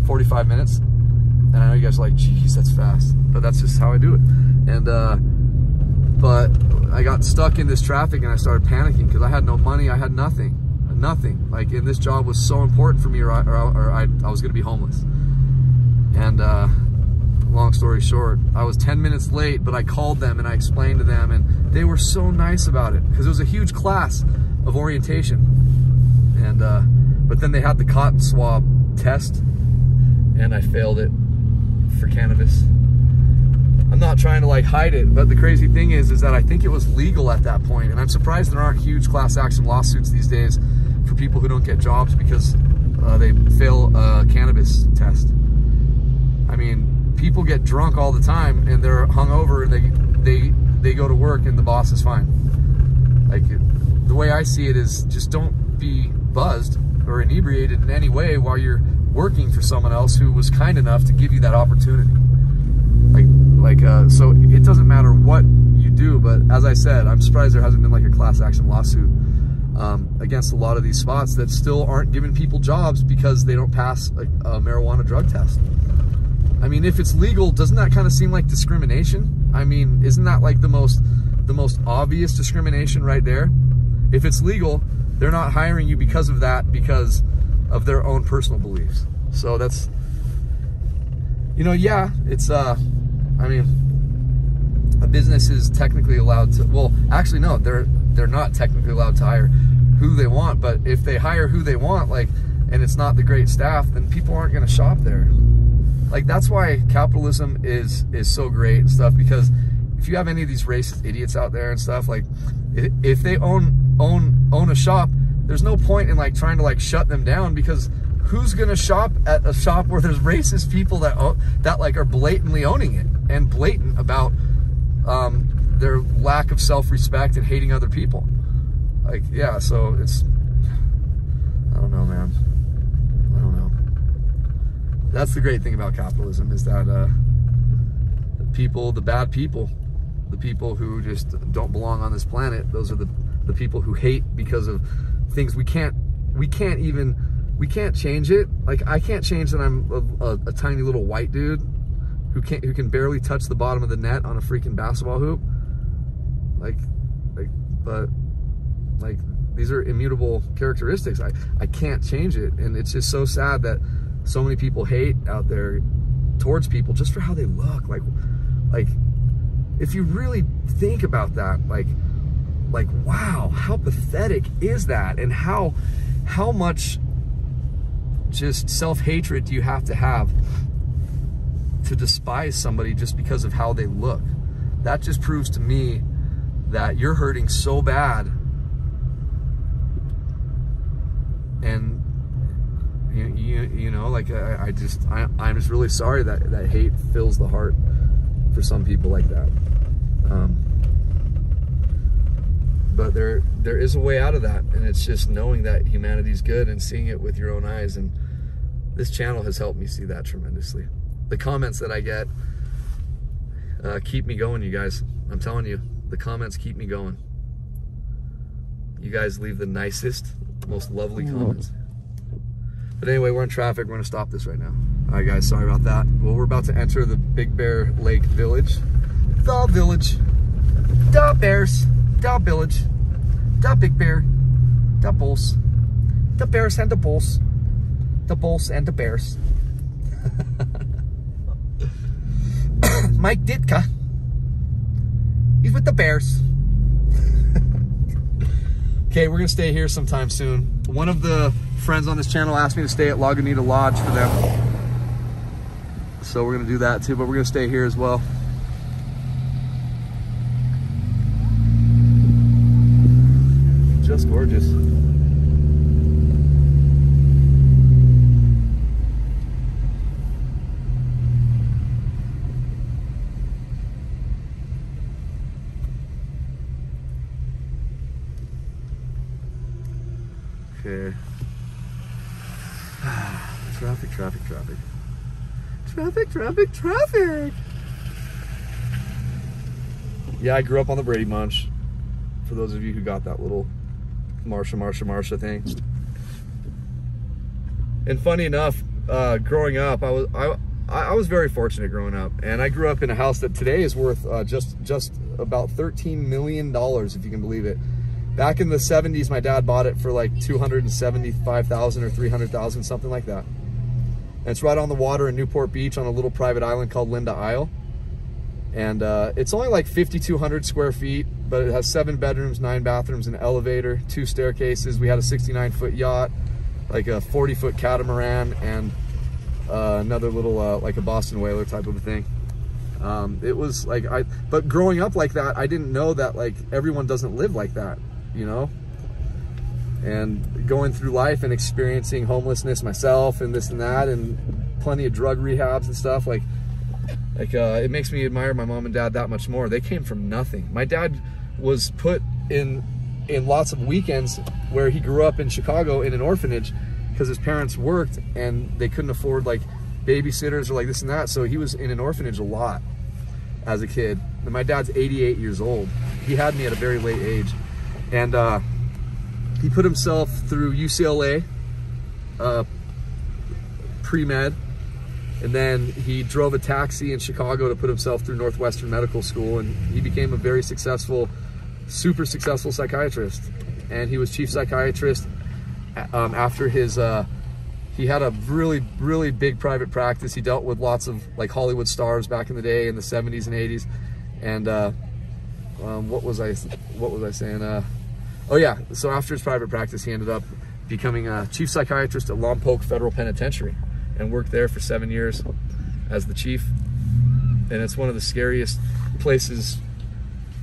45 minutes. And I know you guys are like, geez, that's fast. But that's just how I do it. And, uh, but I got stuck in this traffic and I started panicking because I had no money. I had nothing, nothing. Like, and this job was so important for me or I, or I, or I, I was going to be homeless. And, uh, long story short, I was 10 minutes late, but I called them and I explained to them, and they were so nice about it because it was a huge class of orientation. And, uh, but then they had the cotton swab test, and I failed it for cannabis. I'm not trying to like hide it, but the crazy thing is, is that I think it was legal at that point, and I'm surprised there aren't huge class action lawsuits these days for people who don't get jobs because uh, they fail a cannabis test. I mean, people get drunk all the time and they're hungover and they they they go to work and the boss is fine. Like the way I see it is just don't be buzzed or inebriated in any way while you're working for someone else who was kind enough to give you that opportunity. Like uh, so it doesn't matter what you do, but as I said, I'm surprised there hasn't been like a class action lawsuit um, against a lot of these spots that still aren't giving people jobs because they don't pass a, a marijuana drug test. I mean, if it's legal, doesn't that kind of seem like discrimination? I mean, isn't that like the most the most obvious discrimination right there? If it's legal, they're not hiring you because of that, because of their own personal beliefs. So that's, you know, yeah, it's, uh, I mean, a business is technically allowed to, well, actually, no, they're, they're not technically allowed to hire who they want, but if they hire who they want, like, and it's not the great staff, then people aren't going to shop there. Like that's why capitalism is is so great and stuff because if you have any of these racist idiots out there and stuff like if they own own own a shop there's no point in like trying to like shut them down because who's gonna shop at a shop where there's racist people that that like are blatantly owning it and blatant about um, their lack of self-respect and hating other people like yeah so it's I don't know man I don't know. that's the great thing about capitalism is that uh, people, the bad people, the people who just don't belong on this planet. Those are the, the people who hate because of things we can't, we can't even, we can't change it. Like I can't change that I'm a, a, a tiny little white dude who can't, who can barely touch the bottom of the net on a freaking basketball hoop. Like, like, but like these are immutable characteristics. I, I can't change it. And it's just so sad that so many people hate out there towards people just for how they look. Like, like if you really think about that, like, like, wow, how pathetic is that? And how, how much just self-hatred do you have to have to despise somebody just because of how they look? That just proves to me that you're hurting so bad. And you, you, you know like I, I just I, I'm just really sorry that that hate fills the heart for some people like that. Um, but there there is a way out of that and it's just knowing that humanity's good and seeing it with your own eyes. And this channel has helped me see that tremendously the comments that I get uh, keep me going you guys I'm telling you the comments keep me going you guys leave the nicest most lovely comments. But anyway, we're in traffic. We're gonna stop this right now. All right, guys, sorry about that. Well, we're about to enter the Big Bear Lake Village. The village. The Bears. The village. The Big Bear. The Bulls. The Bears and the Bulls. The Bulls and the Bears. Mike Ditka. He's with the Bears. *laughs* Okay, we're gonna stay here sometime soon. One of the friends on this channel asked me to stay at Lagonita Lodge for them. So we're gonna do that too, but we're gonna stay here as well. Just gorgeous. Okay. traffic, traffic, traffic. Traffic, traffic. Yeah, I grew up on the Brady Bunch. For those of you who got that little Marsha, Marsha, Marsha thing. And funny enough, uh, growing up, I was I, I was very fortunate growing up, and I grew up in a house that today is worth uh, just just about 13 million dollars, if you can believe it. Back in the 70s, my dad bought it for like 275,000 or 300,000, something like that. And it's right on the water in Newport Beach on a little private island called Linda Isle. And uh, it's only like 5,200 square feet, but it has seven bedrooms, nine bathrooms, an elevator, two staircases. We had a 69 foot yacht, like a 40 foot catamaran, and uh, another little, uh, like a Boston whaler type of a thing. Um, it was like, I, but growing up like that, I didn't know that like everyone doesn't live like that you know? And going through life and experiencing homelessness myself and this and that and plenty of drug rehabs and stuff, like, like uh, it makes me admire my mom and dad that much more. They came from nothing. My dad was put in in lots of weekends where he grew up in Chicago in an orphanage because his parents worked and they couldn't afford like babysitters or like this and that. So he was in an orphanage a lot as a kid. And my dad's 88 years old. He had me at a very late age. And uh, he put himself through UCLA uh, pre-med, and then he drove a taxi in Chicago to put himself through Northwestern Medical School, and he became a very successful, super successful psychiatrist. And he was chief psychiatrist um, after his, uh, he had a really, really big private practice. He dealt with lots of like Hollywood stars back in the day in the 70s and 80s. And uh, um, what was I, what was I saying? Uh, oh yeah, so after his private practice, he ended up becoming a chief psychiatrist at Lompoc Federal Penitentiary and worked there for seven years as the chief. And it's one of the scariest places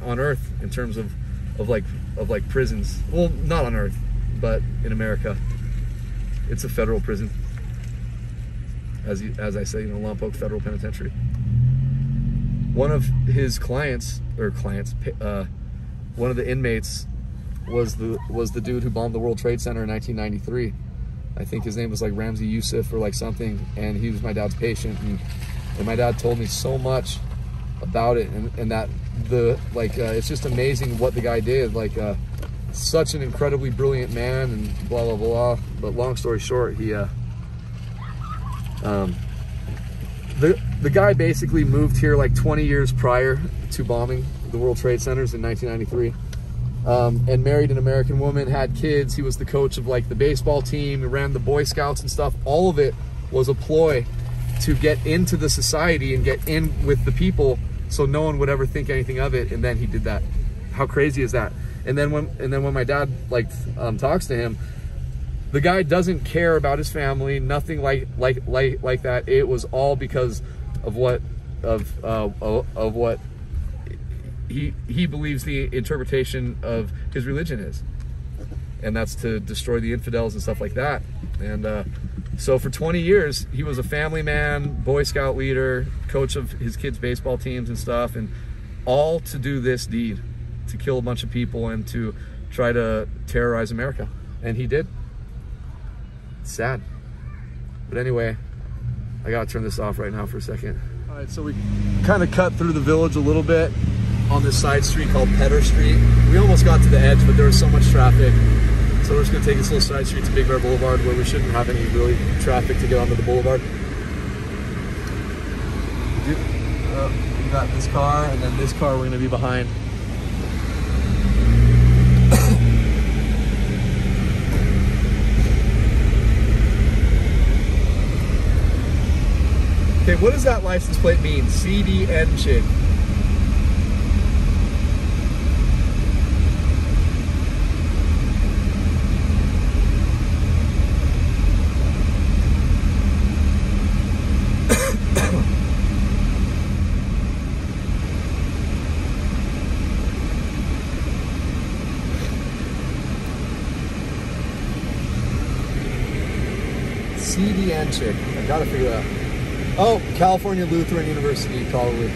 on earth in terms of, of like, of like prisons. Well, not on earth, but in America. It's a federal prison. As, you, as I say, you know, Lompoc Federal Penitentiary. One of his clients, or clients, uh, one of the inmates was the was the dude who bombed the World Trade Center in 1993. I think his name was like Ramzi Youssef or like something, and he was my dad's patient. And, and my dad told me so much about it, and, and that the like uh, it's just amazing what the guy did. Like uh, such an incredibly brilliant man, and blah blah blah. But long story short, he uh, um, the the guy basically moved here like 20 years prior to bombing the World Trade Centers in 1993. Um, and married an American woman, had kids. He was the coach of like the baseball team, he ran the Boy Scouts and stuff. All of it was a ploy to get into the society and get in with the people so no one would ever think anything of it. And then he did that. How crazy is that? And then when and then when my dad like um, talks to him, the guy doesn't care about his family, nothing like like like like that. It was all because of what of uh, of what he he believes the interpretation of his religion is, and that's to destroy the infidels and stuff like that. And uh, so for 20 years, he was a family man, Boy Scout leader, coach of his kids' baseball teams and stuff, and all to do this deed, to kill a bunch of people and to try to terrorize America, and he did It's sad. But anyway, I gotta turn this off right now for a second. All right, so we kind of cut through the village a little bit on this side street called Petter Street. We almost got to the edge, but there was so much traffic. So we're just gonna take this little side street to Big Bear Boulevard where we shouldn't have any really traffic to get onto the boulevard. Uh, we got this car and then this car we're gonna be behind. Okay, what does that license plate mean? CDN chick. I gotta figure that out. Oh, California Lutheran University, probably.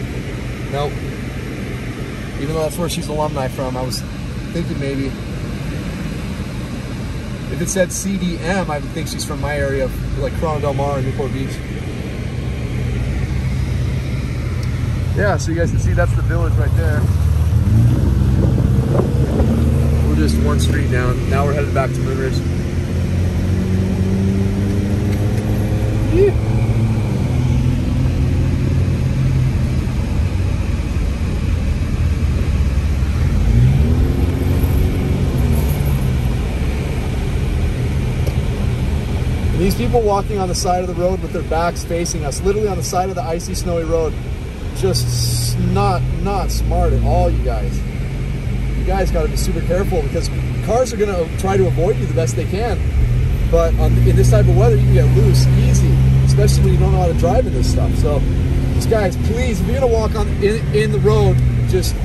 Nope. Even though that's where she's alumni from, I was thinking maybe. If it said CDM, I would think she's from my area, like Corona Del Mar and Newport Beach. Yeah, so you guys can see that's the village right there. We're just one street down. Now we're headed back to Moonridge. These people walking on the side of the road with their backs facing us, literally on the side of the icy, snowy road, just not not smart at all, you guys. You guys got to be super careful because cars are going to try to avoid you the best they can. But on, in this type of weather, you can get loose easy, especially when you don't know how to drive in this stuff. So, just guys, please, if you're to walk on in, in the road, just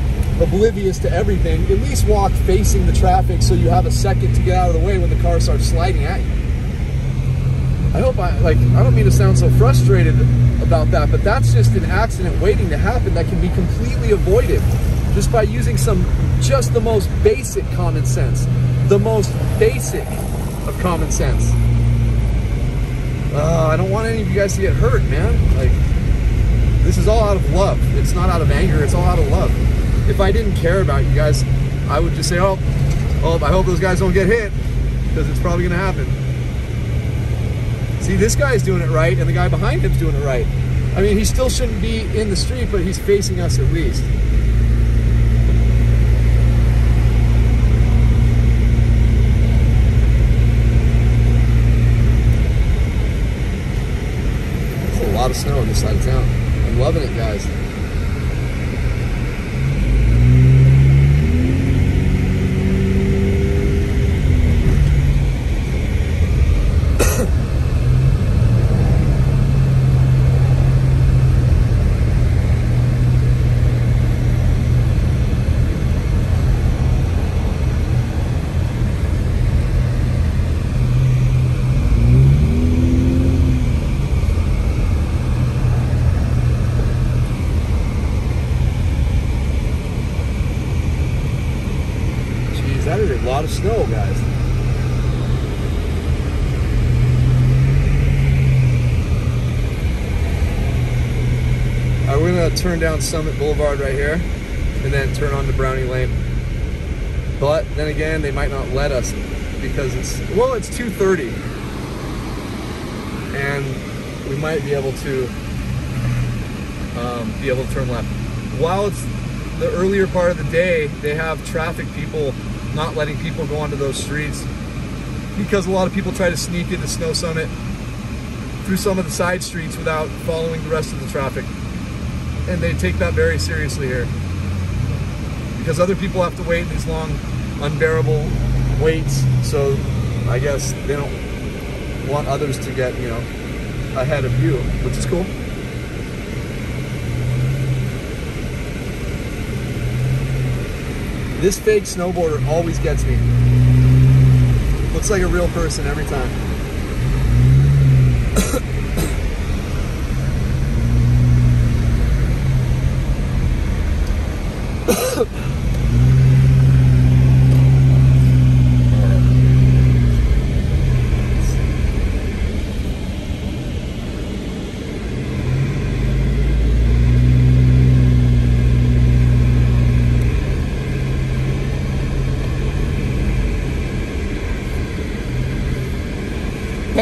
oblivious to everything, at least walk facing the traffic so you have a second to get out of the way when the car starts sliding at you. I hope I, like, I don't mean to sound so frustrated about that, but that's just an accident waiting to happen that can be completely avoided just by using some, just the most basic common sense. The most basic of common sense. Uh, I don't want any of you guys to get hurt, man. Like, this is all out of love. It's not out of anger, it's all out of love. If I didn't care about you guys, I would just say, oh, oh, I hope those guys don't get hit, because it's probably gonna happen. See, this guy's doing it right, and the guy behind him's doing it right. I mean, he still shouldn't be in the street, but he's facing us at least. There's a lot of snow on this side of town. I'm loving it, guys. lot of snow, guys. All right, we're gonna turn down Summit Boulevard right here and then turn on to Brownie Lane. But then again, they might not let us because it's, well, it's 2.30 and we might be able to um, be able to turn left. While it's the earlier part of the day, they have traffic people not letting people go onto those streets because a lot of people try to sneak into Snow Summit through some of the side streets without following the rest of the traffic. And they take that very seriously here. Because other people have to wait these long, unbearable waits. So I guess they don't want others to get, you know, ahead of you, which is cool. This fake snowboarder always gets me. Looks like a real person every time. *coughs*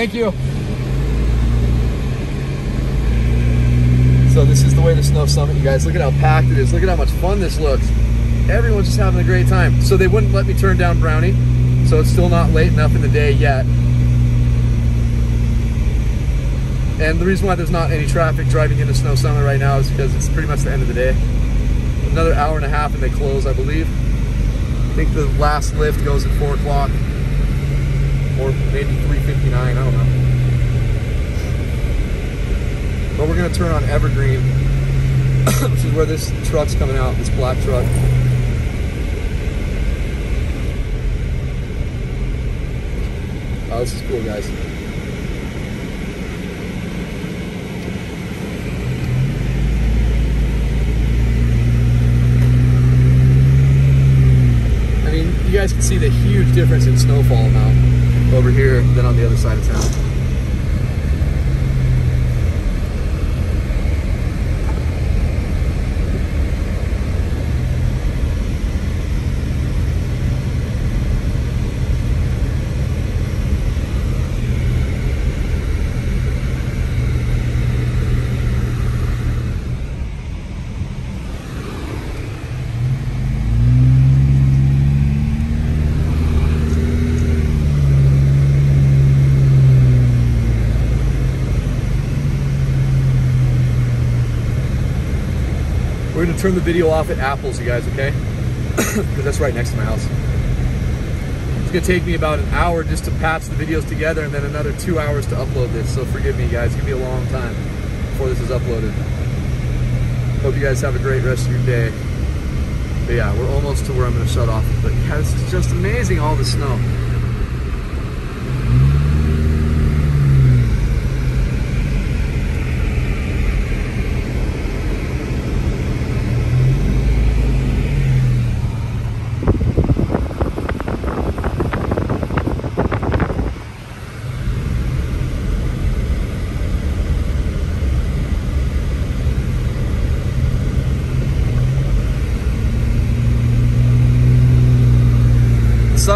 Thank you. So this is the way to Snow Summit, you guys. Look at how packed it is. Look at how much fun this looks. Everyone's just having a great time. So they wouldn't let me turn down Brownie. So it's still not late enough in the day yet. And the reason why there's not any traffic driving into Snow Summit right now is because it's pretty much the end of the day. Another hour and a half and they close, I believe. I think the last lift goes at four o'clock or maybe 359, I don't know. But we're gonna turn on Evergreen, which is where this truck's coming out, this black truck. Oh, this is cool, guys. I mean, you guys can see the huge difference in snowfall now over here than on the other side of town. We're gonna turn the video off at Apple's, you guys, okay? *coughs* Because that's right next to my house. It's gonna take me about an hour just to patch the videos together and then another two hours to upload this. So forgive me, guys. It's gonna be a long time before this is uploaded. Hope you guys have a great rest of your day. But yeah, we're almost to where I'm gonna shut off. But yeah, this is just amazing, all the snow.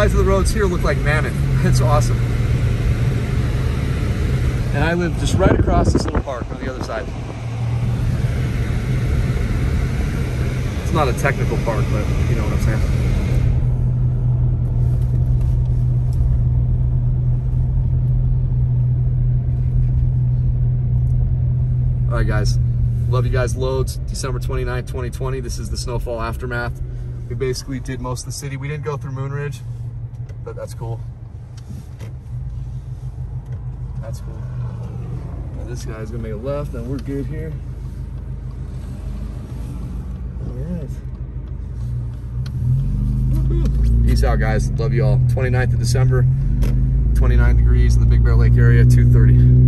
The here look like mammoth. *laughs* It's awesome. And I live just right across this little park on the other side. It's not a technical park, but you know what I'm saying. All right, guys. Love you guys loads. December 29th, 2020. This is the snowfall aftermath. We basically did most of the city. We didn't go through Moonridge, but that's cool. That's cool. Now this guy's gonna make a left, and we're good here. All right. Peace out, guys. Love you all. 29th of December, 29 degrees in the Big Bear Lake area, 2:30 p.m.